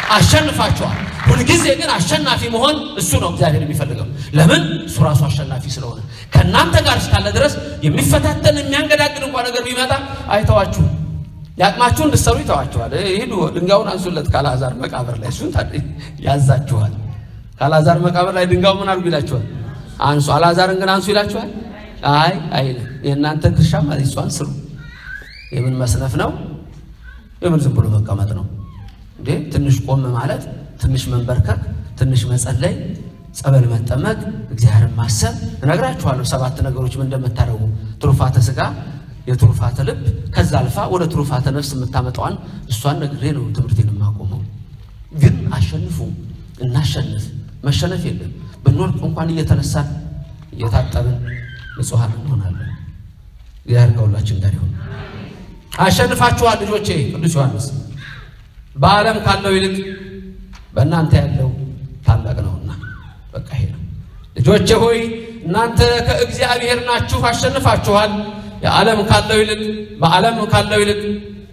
አሸንፋችኋል። ሁልጊዜ ግን አሸናፊ መሆን እሱ ነው እግዚአብሔር የሚፈልገው። ለምን? እሱ ራሱ አሸናፊ ስለሆነ ከእናንተ ጋር እስካለ ድረስ የሚፈታተን የሚያንገዳግድ እንኳ ነገር ቢመጣ አይተዋችሁም። የአቅማችሁን እንድትሰሩ ይተዋችኋል። ሂዱ ድንጋዩን አንሱለት ከአልዓዛር መቃብር ላይ እሱን ያዛችኋል። ከአልዓዛር መቃብር ላይ ድንጋዩ ምን አድርጉ ይላችኋል? አንሱ። አልዓዛርን ግን አንሱ ይላችኋል? አይ አይልም። የእናንተ ድርሻ እሷን ስሩ። የምን መስነፍ ነው? የምን ዝም ብሎ መቀመጥ ነው እንዴ? ትንሽ ቆም ማለት፣ ትንሽ መንበርከክ፣ ትንሽ መጸለይ፣ ጸበል መጠመቅ፣ እግዚአብሔርን ማሰብ። እነግራችኋለሁ ሰባት ነገሮች ምን እንደምታደርጉ ትሩፋተ ሥጋ የትሩፋተ ልብ ከዛ አልፋ ወደ ትሩፋተ ነፍስ የምታመጣዋን እሷን ነግሬ ነው ትምህርቴን የማቆመው። ግን አሸንፉ፣ እናሸንፍ። መሸነፍ የለም። ብንወድቅ እንኳን እየተነሳን እየታጠብን ንጹሐን እንሆናለን። እግዚአብሔር ከሁላችን ጋር ይሁን። አሸንፋችኋል ልጆቼ። ቅዱስ ዮሐንስ በዓለም ካለው ይልቅ በእናንተ ያለው ታላቅ ነውና፣ በቃ ይሄ ነው። ልጆቼ ሆይ እናንተ ከእግዚአብሔር ናችሁ፣ አሸንፋችኋል። የዓለም ካለው ይልቅ በዓለም ካለው ይልቅ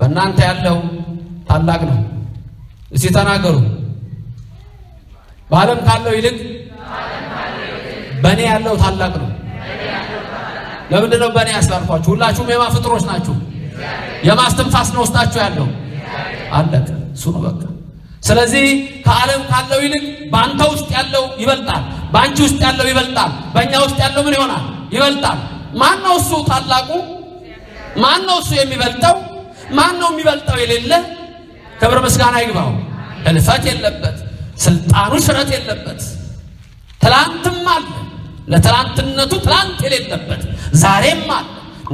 በእናንተ ያለው ታላቅ ነው። እስቲ ተናገሩ። በዓለም ካለው ይልቅ በእኔ ያለው ታላቅ ነው። ለምንድን ነው በእኔ ያስላልኳችሁ? ሁላችሁም የማ ፍጥሮች ናችሁ። የማስትንፋስ ነው ውስጣችሁ ያለው አለቀ። እሱ ነው በቃ። ስለዚህ ከዓለም ካለው ይልቅ በአንተ ውስጥ ያለው ይበልጣል፣ በአንቺ ውስጥ ያለው ይበልጣል፣ በእኛ ውስጥ ያለው ምን ይሆናል? ይበልጣል። ማን ነው እሱ ታላቁ? ማን ነው እሱ የሚበልጠው? ማን ነው የሚበልጠው የሌለ? ክብር ምስጋና ይግባው። እልፈት የለበት፣ ስልጣኑ ሽረት የለበት። ትላንትም አለ፣ ለትላንትነቱ ትላንት የሌለበት ዛሬም አለ፣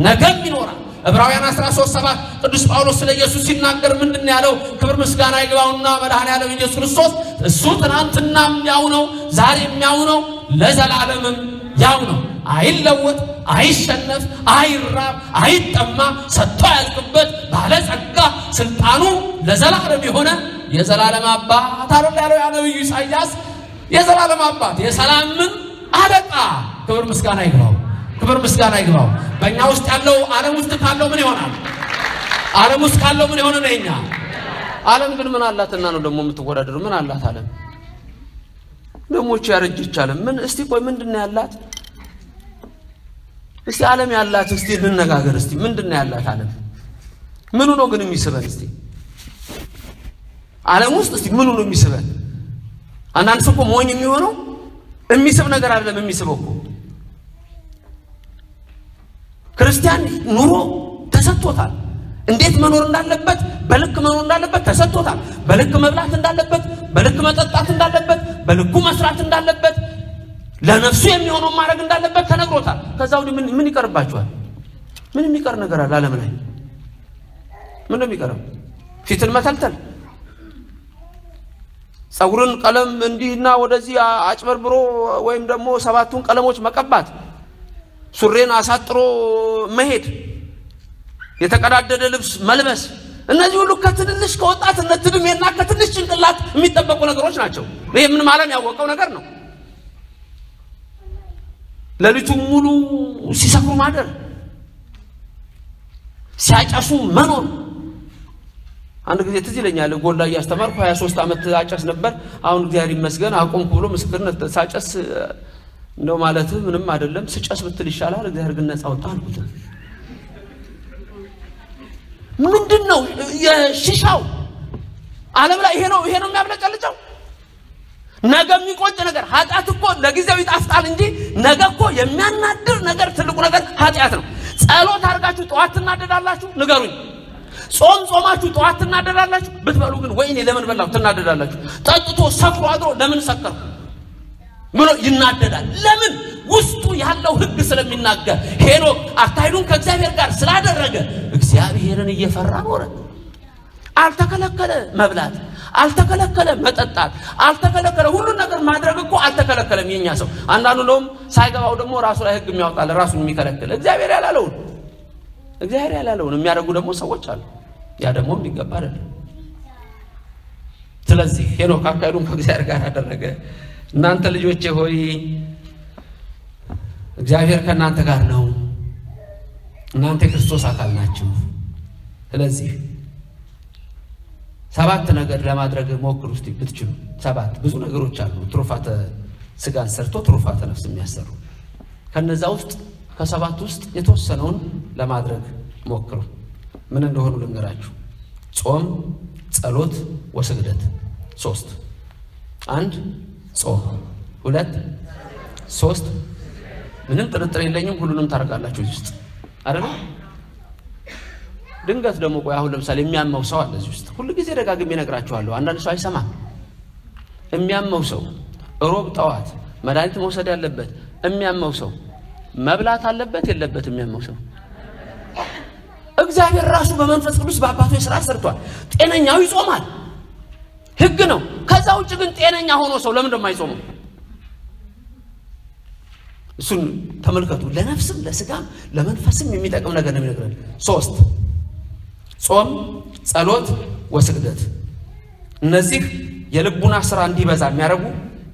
ነገም ይኖራል። ዕብራውያን 13 7 ቅዱስ ጳውሎስ ስለ ኢየሱስ ሲናገር ምንድን ያለው? ክብር ምስጋና ይግባውና መድኃኔዓለም ኢየሱስ ክርስቶስ እሱ ትናንትናም ያው ነው፣ ዛሬም ያው ነው፣ ለዘላለምም ያው ነው። አይለወጥ፣ አይሸነፍ፣ አይራብ፣ አይጠማ፣ ሰጥቶ ያልቅበት ባለጸጋ ስልጣኑ ለዘላለም የሆነ የዘላለም አባት አይደል ያለው ነቢዩ ኢሳይያስ። የዘላለም አባት የሰላምን አለቃ ክብር ምስጋና ይግባው፣ ክብር ምስጋና ይግባው። በእኛ ውስጥ ያለው ዓለም ውስጥ ካለው ምን ይሆናል? ዓለም ውስጥ ካለው ምን የሆነ ነው የኛ ዓለም ግን ምን አላትና ነው ደግሞ የምትወዳደሩ? ምን አላት ዓለም ደግሞ እቺ ያረጀች ዓለም ምን እስቲ ቆይ ምንድን ነው ያላት? እስቲ ዓለም ያላት እስቲ እንነጋገር እስቲ ምንድን ነው ያላት ዓለም? ምኑ ነው ግን የሚስበን? እስቲ ዓለም ውስጥ እስቲ ምኑ ነው የሚስበን? አንዳንድ ሰው እኮ ሞኝ የሚሆነው የሚስብ ነገር አይደለም የሚስበው እኮ ክርስቲያን ኑሮ ተሰጥቶታል። እንዴት መኖር እንዳለበት በልክ መኖር እንዳለበት ተሰጥቶታል። በልክ መብላት እንዳለበት፣ በልክ መጠጣት እንዳለበት፣ በልኩ መስራት እንዳለበት፣ ለነፍሱ የሚሆነው ማድረግ እንዳለበት ተነግሮታል። ከዛ ወዲህ ምን ምን ይቀርባቸዋል? ምን የሚቀር ነገር አለ ዓለም ላይ? ምን ነው የሚቀረው? ፊትን መተልተል፣ ፀጉርን ቀለም እንዲህና ወደዚህ አጭበርብሮ ወይም ደግሞ ሰባቱን ቀለሞች መቀባት፣ ሱሬን አሳጥሮ መሄድ የተቀዳደደ ልብስ መልበስ፣ እነዚህ ሁሉ ከትንንሽ ከወጣትነት ዕድሜና ከትንሽ ጭንቅላት የሚጠበቁ ነገሮች ናቸው። ይሄ ምንም ዓለም ያወቀው ነገር ነው። ሌሊቱን ሙሉ ሲሰክሩ ማደር፣ ሲያጨሱ መኖር። አንድ ጊዜ ትዝ ይለኛል ጎላ እያስተማርኩ 23 ዓመት አጨስ ነበር። አሁን እግዚአብሔር ይመስገን አቆምኩ ብሎ ምስክርነት ሳጨስ እንደው ማለት ምንም አይደለም ስጨስ ብትል ይሻላል፣ እግዚአብሔር ግን ነፃ ወጣ አልኩት። ምንድን ነው የሽሻው ዓለም ላይ ይሄ ነው ይሄ ነው የሚያብለጨልጨው። ነገ የሚቆጭ ነገር ኃጢአት እኮ ለጊዜው ይጣፍጣል እንጂ ነገ እኮ የሚያናድር ነገር ትልቁ ነገር ኃጢአት ነው። ጸሎት አድርጋችሁ ጠዋት ትናደዳላችሁ፣ ንገሩኝ። ጾም ጾማችሁ ጠዋት ትናደዳላችሁ፣ ብትበሉ ግን ወይኔ ለምን በላሁ ትናደዳላችሁ። ጠጥቶ ሰክሮ አድሮ ለምን ሰከርኩ ብሎ ይናደዳል። ለምን? ውስጡ ያለው ሕግ ስለሚናገር። ሄኖክ አካሄዱን ከእግዚአብሔር ጋር ስላደረገ እግዚአብሔርን እየፈራ ኖረ። አልተከለከለ መብላት፣ አልተከለከለ መጠጣት፣ አልተከለከለ ሁሉን ነገር ማድረግ እኮ አልተከለከለም። የኛ ሰው አንዳንዱ እንደውም ሳይገባው ደግሞ ራሱ ላይ ሕግ የሚያወጣል ራሱን የሚከለክል እግዚአብሔር ያላለውን እግዚአብሔር ያላለውን የሚያደርጉ ደግሞ ሰዎች አሉ። ያ ደግሞ የሚገባ አይደለም። ስለዚህ ሄኖክ አካሄዱን ከእግዚአብሔር ጋር አደረገ። እናንተ ልጆቼ ሆይ እግዚአብሔር ከእናንተ ጋር ነው። እናንተ የክርስቶስ አካል ናችሁ። ስለዚህ ሰባት ነገር ለማድረግ ሞክሩ እስቲ ብትችሉ። ሰባት ብዙ ነገሮች አሉ ትሩፋተ ስጋን ሰርቶ ትሩፋተ ነፍስ የሚያሰሩ ከነዛ ውስጥ ከሰባት ውስጥ የተወሰነውን ለማድረግ ሞክሩ። ምን እንደሆኑ ልንገራችሁ። ጾም፣ ጸሎት ወስግደት ሶስት አንድ ጾም። ሁለት ሶስት ምንም ጥርጥር የለኝም። ሁሉንም ታደርጋላችሁ እዚህ ውስጥ አይደል ድንገት ደግሞ ቆይ አሁን ለምሳሌ የሚያመው ሰው አለ እዚህ ውስጥ። ሁሉ ጊዜ ደጋግሜ እነግራችኋለሁ። አንዳንድ ሰው አይሰማም። የሚያመው ሰው ሮብ ጠዋት መድኃኒት መውሰድ ያለበት የሚያመው ሰው መብላት አለበት የለበት የሚያመው ሰው። እግዚአብሔር ራሱ በመንፈስ ቅዱስ በአባቱ ስራ ሰርቷል። ጤነኛው ይጾማል ህግ ነው። ከዛ ውጭ ግን ጤነኛ ሆኖ ሰው ለምን እንደማይጾመው? እሱን ተመልከቱ። ለነፍስም ለስጋም ለመንፈስም የሚጠቅም ነገር ነው የሚነግረን። ሶስት ጾም ጸሎት ወስግደት። እነዚህ የልቡና ስራ እንዲበዛ የሚያደርጉ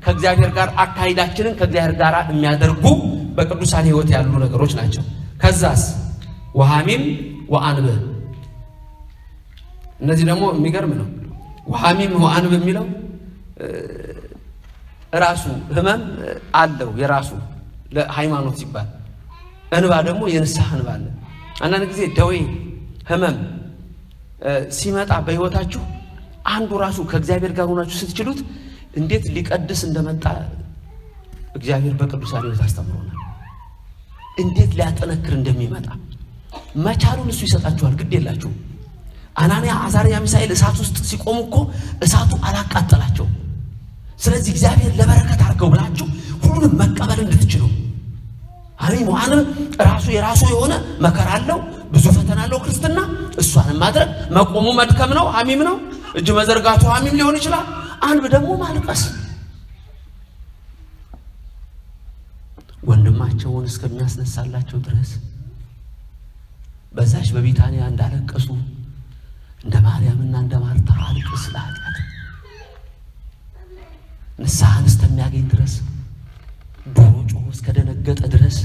ከእግዚአብሔር ጋር አካሂዳችንን ከእግዚአብሔር ጋር የሚያደርጉ በቅዱሳን ህይወት ያሉ ነገሮች ናቸው። ከዛስ? ወሃሚም ወአንብ እነዚህ ደግሞ የሚገርም ነው ወሃሚም ወአንብ የሚለው ራሱ ህመም አለው የራሱ ለሃይማኖት ሲባል። እንባ ደግሞ የንስሐ እንባ አለ። አንዳንድ ጊዜ ደዌ ህመም ሲመጣ በህይወታችሁ አንዱ ራሱ ከእግዚአብሔር ጋር ሆናችሁ ስትችሉት እንዴት ሊቀድስ እንደመጣ እግዚአብሔር በቅዱሳን ህይወት አስተምሮናል። እንዴት ሊያጠነክር እንደሚመጣ መቻሉን እሱ ይሰጣችኋል። ግድ የላችሁም አናንያ አዛርያ ሚሳኤል እሳት ውስጥ ሲቆሙ እኮ እሳቱ አላቃጠላቸው ስለዚህ እግዚአብሔር ለበረከት አድርገው ብላችሁ ሁሉንም መቀበል እንድትችሉ። አሚን ዋንም ራሱ የራሱ የሆነ መከራ አለው ብዙ ፈተና አለው። ክርስትና እሷንም ማድረግ መቆሙ መድከም ነው ሀሚም ነው። እጅ መዘርጋቱ ሀሚም ሊሆን ይችላል። አንብ ደግሞ ማልቀስ። ወንድማቸውን እስከሚያስነሳላቸው ድረስ በዛች በቢታንያ እንዳለቀሱ እንደ ማርያምና እንደ ማርታ አልቅስ ለኃጢአት ንስሐን እስከሚያገኝ ድረስ ዶሮ ጮሆ እስከደነገጠ ድረስ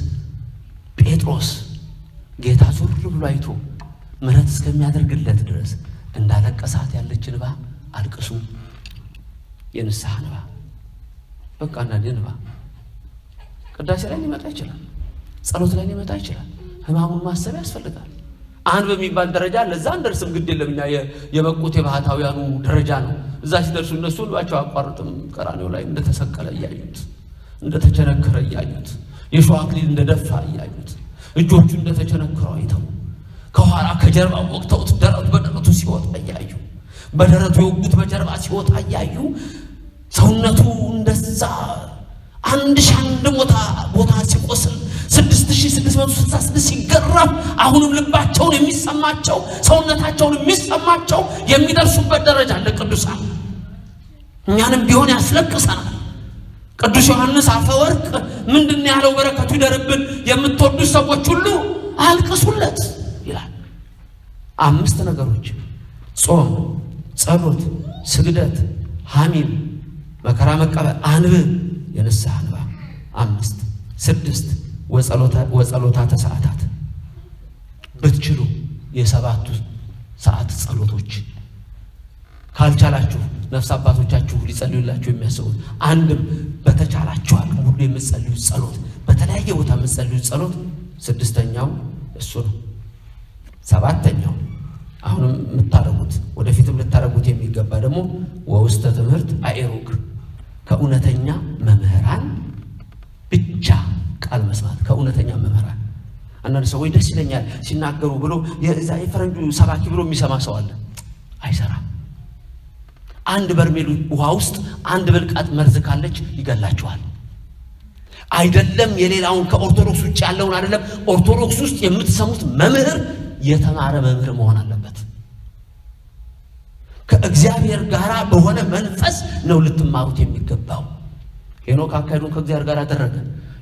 ጴጥሮስ ጌታ ዞር ብሎ አይቶ ምሕረት እስከሚያደርግለት ድረስ እንዳለቀሳት ያለች እንባ አልቅሱ። የንስሐ እንባ በቃ አንዳንዴ እንባ ቅዳሴ ላይ ሊመጣ ይችላል። ጸሎት ላይ ሊመጣ ይችላል። ሕማሙን ማሰብ ያስፈልጋል። አንድ በሚባል ደረጃ ለዛ አንደርስም። ግድ የለም እኛ የበቁት የባህታውያኑ ደረጃ ነው። እዛ ሲደርሱ እነሱ እንባቸው አቋርጥም። ቀራኔው ላይ እንደተሰቀለ እያዩት፣ እንደተቸነከረ እያዩት፣ የሸዋ አክሊል እንደደፋ እያዩት፣ እጆቹ እንደተቸነከረው አይተው ከኋላ ከጀርባ ወቅተውት ደረቱ በደረቱ ሲወጣ እያዩ በደረቱ የወጉት በጀርባ ሲወጣ እያዩ ሰውነቱ እንደዛ አንድ ሺህ አንድ ቦታ ቦታ ሲቆስል ስድስት ሺህ ስድስት መቶ ስልሳ ስድስት ሲገረፍ አሁንም ልባቸውን የሚሰማቸው ሰውነታቸውን የሚሰማቸው የሚደርሱበት ደረጃ አለ። ቅዱሳን እኛንም ቢሆን ያስለቅሰናል። ቅዱስ ዮሐንስ አፈወርቅ ምንድን ያለው? በረከቱ ይደርብን። የምትወዱት ሰዎች ሁሉ አልቅሱለት ይላል። አምስት ነገሮች ጾም፣ ጸሎት፣ ስግደት፣ ሐሚም፣ መከራ መቀበል፣ አንብብ፣ የንስሐ እንባ። አምስት ስድስት ወጸሎታተ ሰዓታት ብትችሉ የሰባቱ ሰዓት ጸሎቶች ካልቻላችሁ ነፍስ አባቶቻችሁ ሊጸልዩላችሁ የሚያስቡት አንድም በተቻላችሁ አቅም ሁሉ የምትጸልዩት ጸሎት በተለያየ ቦታ የምትጸልዩት ጸሎት ስድስተኛው እሱ ነው። ሰባተኛው አሁንም የምታደርጉት ወደፊትም ልታደርጉት የሚገባ ደግሞ ወውስተ ትምህርት አኤሩግ ከእውነተኛ መምህራን ቃል መስማት ከእውነተኛ መምህራን። አንዳንድ ሰዎች ደስ ይለኛል ሲናገሩ ብሎ የዛ የፈረንጁ ሰባኪ ብሎ የሚሰማ ሰው አለ። አይሰራም። አንድ በርሜል ውሃ ውስጥ አንድ ብልቃጥ መርዝ ካለች ይገላችኋል። አይደለም የሌላውን ከኦርቶዶክስ ውጭ ያለውን አይደለም፣ ኦርቶዶክስ ውስጥ የምትሰሙት መምህር የተማረ መምህር መሆን አለበት። ከእግዚአብሔር ጋር በሆነ መንፈስ ነው ልትማሩት የሚገባው። ሄኖክ አካሄዱን ከእግዚአብሔር ጋር አደረገ።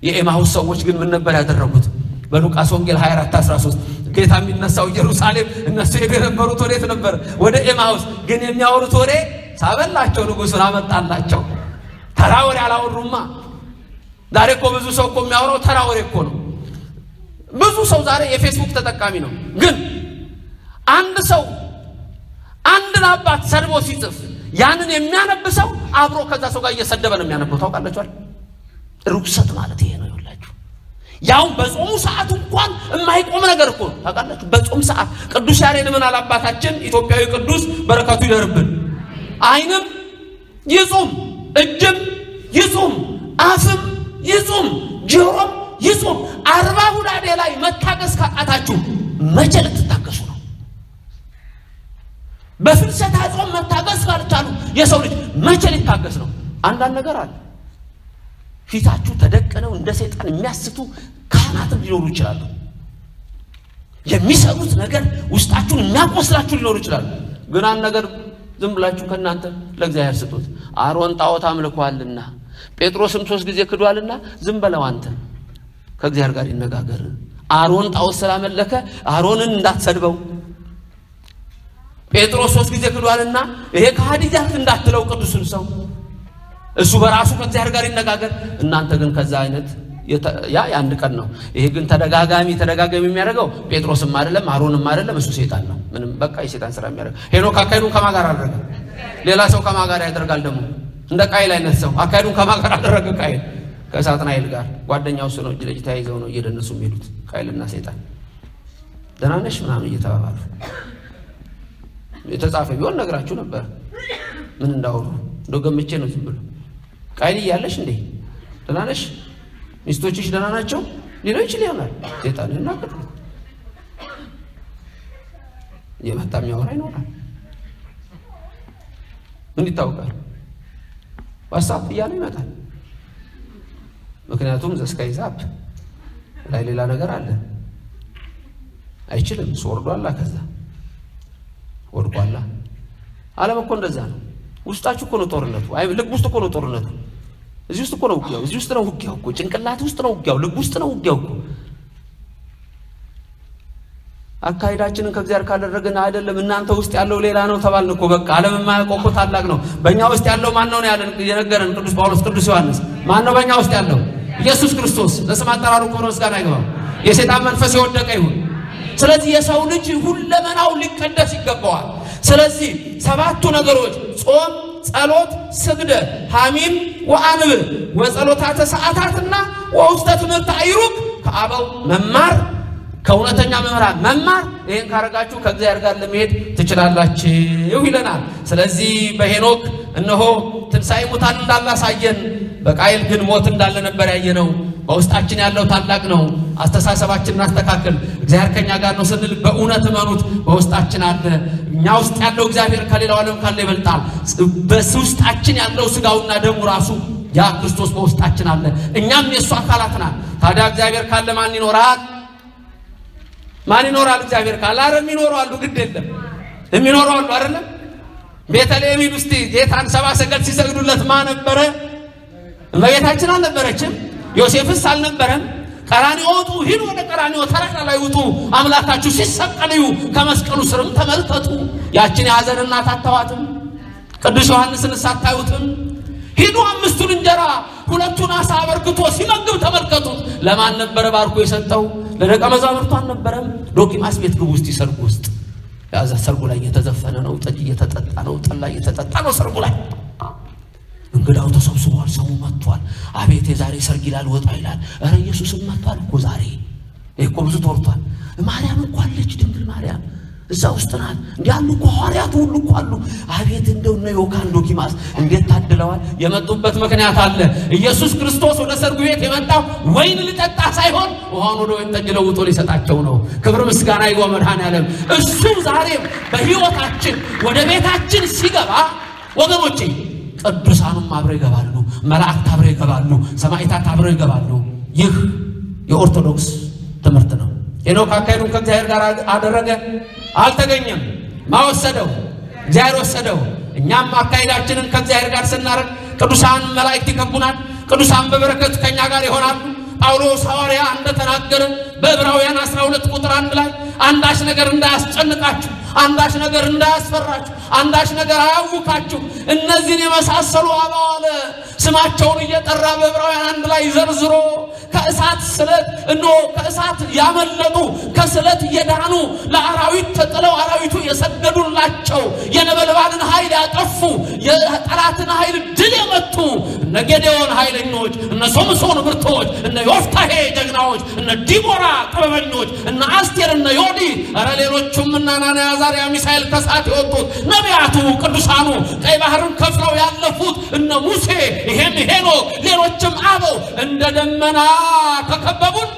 የኤማሁስ ሰዎች ግን ምን ነበር ያደረጉት? በሉቃስ ወንጌል 24 13 ጌታ የሚነሳው ኢየሩሳሌም፣ እነሱ የነበሩት ወዴት ነበር? ወደ ኤማሁስ። ግን የሚያወሩት ወሬ ሳበላቸው፣ ንጉሡን አመጣላቸው። ተራ ወሬ አላወሩማ። ዛሬ እኮ ብዙ ሰው እኮ የሚያወራው ተራ ወሬ እኮ ነው። ብዙ ሰው ዛሬ የፌስቡክ ተጠቃሚ ነው። ግን አንድ ሰው አንድን አባት ሰድቦ ሲጽፍ ያንን የሚያነብ ሰው አብሮ ከዛ ሰው ጋር እየሰደበ ነው የሚያነበው። ታውቃላችኋል? ርኩሰት ማለት ይሄ ነው። ይኸውላችሁ ያው በጾሙ ሰዓት እንኳን የማይቆም ነገር እኮ ታውቃላችሁ? በጾም ሰዓት ቅዱስ ያሬድ ምን አባታችን ኢትዮጵያዊ ቅዱስ በረከቱ ይደርብን። ዓይንም ይጹም፣ እጅም ይጹም፣ አፍም ይጹም፣ ጆሮም ይጹም። አርባ ሁዳዴ ላይ መታገስ ካቃታችሁ መቼ ልትታገሱ ነው? በፍልሰታ ጾም መታገስ ካልቻሉ የሰው ልጅ መቼ ሊታገስ ነው? አንዳንድ ነገር አለ። ፊታችሁ ተደቅነው እንደ ሰይጣን የሚያስቱ ካህናትም ሊኖሩ ይችላሉ። የሚሰሩት ነገር ውስጣችሁን የሚያቆስላችሁ ሊኖሩ ይችላሉ። ግን አንድ ነገር ዝም ብላችሁ ከእናንተ ለእግዚአብሔር ስጡት። አሮን ጣዖት አምልኳልና ጴጥሮስም ሶስት ጊዜ ክዷልና ዝም በለው አንተ ከእግዚአብሔር ጋር ይነጋገር። አሮን ጣዖት ስላመለከ አሮንን እንዳትሰድበው። ጴጥሮስ ሶስት ጊዜ ክዷልና ይሄ ከሃዲ እንዳትለው ቅዱስን ሰው እሱ በራሱ ከእግዚአብሔር ጋር ይነጋገር። እናንተ ግን ከዛ አይነት ያ የአንድ ቀን ነው። ይሄ ግን ተደጋጋሚ ተደጋጋሚ የሚያደርገው ጴጥሮስም አይደለም አሮንም አይደለም፣ እሱ ሴጣን ነው። ምንም በቃ የሴጣን ስራ የሚያደርግ ሄኖክ አካሄዱን ከማ ጋር አደረገ? ሌላ ሰው ከማ ጋር ያደርጋል? ደግሞ እንደ ቃይል አይነት ሰው አካሄዱን ከማ ጋር አደረገ? ቃይል ከሳጥናኤል ጋር ጓደኛው እሱ ነው። እጅ ለእጅ ተያይዘው ነው እየደነሱ የሚሄዱት ቃይልና ሴጣን። ደህና ነሽ ምናምን እየተባባሉ የተጻፈ ቢሆን ነግራችሁ ነበር ምን እንዳወሩ እንደው ገምቼ ነው ዝም ብሎ ቃይል እያለሽ እንዴ ደህና ነሽ ሚስቶችሽ ደህና ናቸው ሊለው ይችል ይሆናል። ሴጣን ይናገር የመጣ የሚያወራ ይኖራል። ምን ይታወቃል? ዋትሳፕ እያለ ይመጣል። ምክንያቱም ዘስካይ ዛፕ ላይ ሌላ ነገር አለ። አይችልም። እሱ ወርዷላ፣ ከዛ ወድቋላ። ዓለም እኮ እንደዛ ነው። ውስጣችሁ እኮ ነው ጦርነቱ። ልብ ውስጥ እኮ ነው ጦርነቱ። እዚህ ውስጥ እኮ ነው ውጊያው። እዚህ ውስጥ ነው ውጊያው እኮ ጭንቅላት ውስጥ ነው ውጊያው። ልብ ውስጥ ነው ውጊያው እኮ። አካሄዳችንን ከእግዚአብሔር ካደረግን አይደለም እናንተ ውስጥ ያለው ሌላ ነው ተባልን እኮ። በቃ ዓለም የማያውቀው እኮ ታላቅ ነው። በእኛ ውስጥ ያለው ማን ነው ያለን የነገረን ቅዱስ ጳውሎስ፣ ቅዱስ ዮሐንስ ማን ነው በእኛ ውስጥ ያለው? ኢየሱስ ክርስቶስ። ለስም አጠራሩ ክብር ምስጋና ይግባው። የሰይጣን መንፈስ የወደቀ ይሁን። ስለዚህ የሰው ልጅ ሁለመናው ሊቀደስ ይገባዋል። ስለዚህ ሰባቱ ነገሮች ጾም፣ ጸሎት፣ ስግደት፣ ሐሚም ወአንብ ወጸሎታተ ሰዓታትና ወውስተ ትምህርት አይሩግ ከአበው መማር ከእውነተኛ መምህራን መማር ይህን ካረጋችሁ ከእግዚአብሔር ጋር ለመሄድ ትችላላችሁ ይለናል። ስለዚህ በሄኖክ እነሆ ትንሣኤ ሙታን እንዳላሳየን በቃየል ግን ሞት እንዳለ ነበር ያየነው። በውስጣችን ያለው ታላቅ ነው። አስተሳሰባችንን አስተካክል። እግዚአብሔር ከኛ ጋር ነው ስንል በእውነት እመኑት፣ በውስጣችን አለ። እኛ ውስጥ ያለው እግዚአብሔር ከሌላው ዓለም ካለ ይበልጣል። በውስጣችን ያለው ስጋውና ደሙ ራሱ ያ ክርስቶስ በውስጣችን አለ። እኛም የእሱ አካላት ናት። ታዲያ እግዚአብሔር ካለ ማን ይኖራል? ማን ይኖራል? እግዚአብሔር ካለ። አረ የሚኖሩ አሉ፣ ግድ የለም የሚኖሩ አሉ። አይደለም ቤተልሔም እስቲ ጌታን ሰብአ ሰገል ሲሰግዱለት ማ ነበረ? እመቤታችን አልነበረችም? ዮሴፍስ አልነበረም? ቀራንዮ ውጡ፣ ሂዱ ወደ ቀራንዮ ተራራ ላይ ውጡ፣ አምላካችሁ ሲሰቀል እዩ፣ ከመስቀሉ ስርም ተመልከቱ። ያችን የሐዘን እናት አታዋትም? ቅዱስ ዮሐንስን ሳታዩትም? ሂዱ አምስቱን እንጀራ ሁለቱን ዓሣ አበርክቶ ሲመግብ ተመልከቱት። ለማን ነበረ ባርኮ የሰጠው? ለደቀ መዛሙርቱ አልነበረም? ዶኪማስ ቤት ግቡ እስቲ ሰርጉ ውስጥ እዛ ሰርጉ ላይ እየተዘፈነ ነው፣ ጠጅ እየተጠጣ ነው፣ ጠላ እየተጠጣ ነው ሰርጉ ላይ እንግዳው ተሰብስቧል። ሰው መጥቷል። አቤት የዛሬ ሰርግ ይላል ወጣ ይላል። እረ ኢየሱስም መጥቷል እኮ ዛሬ እኮ ብዙ ተወርቷል። ማርያም እኮ አለች፣ ድንግል ማርያም እዛ ውስጥ ናት። እንዲህ ያሉ እኮ ሐዋርያቱ ሁሉ እኮ አሉ። አቤት እንደው እነ ዮካን ዶኪማስ እንዴት ታድለዋል። የመጡበት ምክንያት አለ። ኢየሱስ ክርስቶስ ወደ ሰርጉ ቤት የመጣው ወይን ልጠጣ ሳይሆን ውሃን ወደ ወይን ጠጅ ለውጦ ሊሰጣቸው ነው። ክብር ምስጋና ይግባው መድኃኔዓለም። እሱ ዛሬም በሕይወታችን ወደ ቤታችን ሲገባ ወገኖቼ ቅዱሳኑም አብረው ይገባሉ። መላእክት አብረው ይገባሉ። ሰማዕታት አብረው ይገባሉ። ይህ የኦርቶዶክስ ትምህርት ነው። ሄኖክ አካሄዱን ከእግዚአብሔር ጋር አደረገ፣ አልተገኘም። ማወሰደው እግዚአብሔር ወሰደው። እኛም አካሄዳችንን ከእግዚአብሔር ጋር ስናደርግ ቅዱሳን መላእክት ይከቡናል። ቅዱሳን በበረከት ከእኛ ጋር ይሆናሉ። ጳውሎስ ሐዋርያ እንደተናገረ በዕብራውያን 12 ቁጥር አንድ ላይ አንዳች ነገር እንዳያስጨንቃችሁ አንዳች ነገር እንዳያስፈራችሁ አንዳች ነገር አያውካችሁ። እነዚህን የመሳሰሉ አባዋለ ስማቸውን እየጠራ በዕብራውያን አንድ ላይ ዘርዝሮ ከእሳት ስለት እነሆ ከእሳት ያመለጡ ከስለት የዳኑ ለአራዊት ተጥለው አራዊቱ የሰገዱላቸው የነበልባልን ኃይል ያጠፉ የጠላትን ኃይል ድል የመቱ እነ ጌዴዎን ኃይለኞች፣ እነ ሶምሶን ብርቶች፣ እነ ዮፍታሄ ጀግናዎች፣ እነ ዲቦራ ጥበበኞች፣ እነ አስቴር፣ እነ ዮዲ ኧረ ሌሎቹም እነ አናንያ፣ አዛርያ፣ ሚሳኤል ከሰዓት የወጡት ነቢያቱ ቅዱሳኑ ቀይ ባህርን ከፍለው ያለፉት እነ ሙሴ ይሄም ሄኖክ ሌሎችም አበው እንደ ደመና ከከበቡን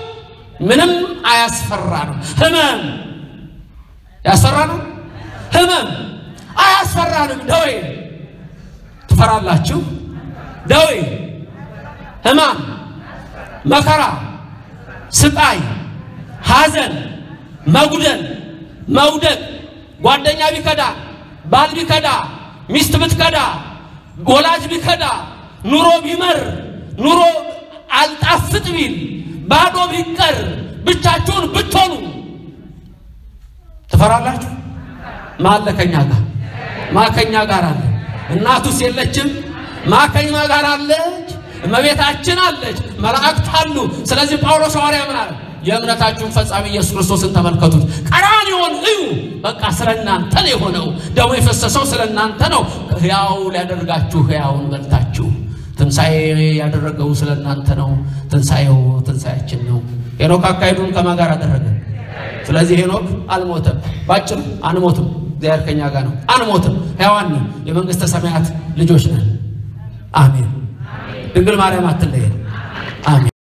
ምንም አያስፈራንም። ህመም ያስፈራንም? ህመም አያስፈራንም። ደዌ ትፈራላችሁ? ደዌ፣ ህማም፣ መከራ፣ ስቃይ፣ ሐዘን፣ መጉደል፣ መውደቅ፣ ጓደኛ ቢከዳ፣ ባል ቢከዳ፣ ሚስት ብትከዳ፣ ወላጅ ቢከዳ፣ ኑሮ ቢመር፣ ኑሮ አልጣፍጥ ቢል፣ ባዶ ቢቀር፣ ብቻችሁን ብትሆኑ ትፈራላችሁ? ማለ ከኛ ጋር ማከኛ ጋር አለ። እናቱስ የለችም? ማከኛ ጋር አለች። እመቤታችን አለች። መላእክት አሉ። ስለዚህ ጳውሎስ ሐዋርያ ምን አለ? የእምነታችሁን ፈጻሚ ኢየሱስ ክርስቶስን ተመልከቱት። ቀራንዮን እዩ። በቃ ስለ እናንተ ነው የሆነው። ደሙ የፈሰሰው ስለ እናንተ ነው። ሕያው ሊያደርጋችሁ ሕያውን በልታችሁ ትንሣኤ ያደረገው ስለ እናንተ ነው። ትንሣኤው ትንሣኤያችን ነው። ሄኖክ አካሄዱን ከማ ጋር አደረገ? ስለዚህ ሄኖክ አልሞተም። ባጭሩ አንሞትም። እግዚአብሔር ከኛ ጋር ነው። አንሞትም፣ ሕያዋን ነን። የመንግሥተ ሰማያት ልጆች ነን። አሜን። ድንግል ማርያም አትለየን። አሜን።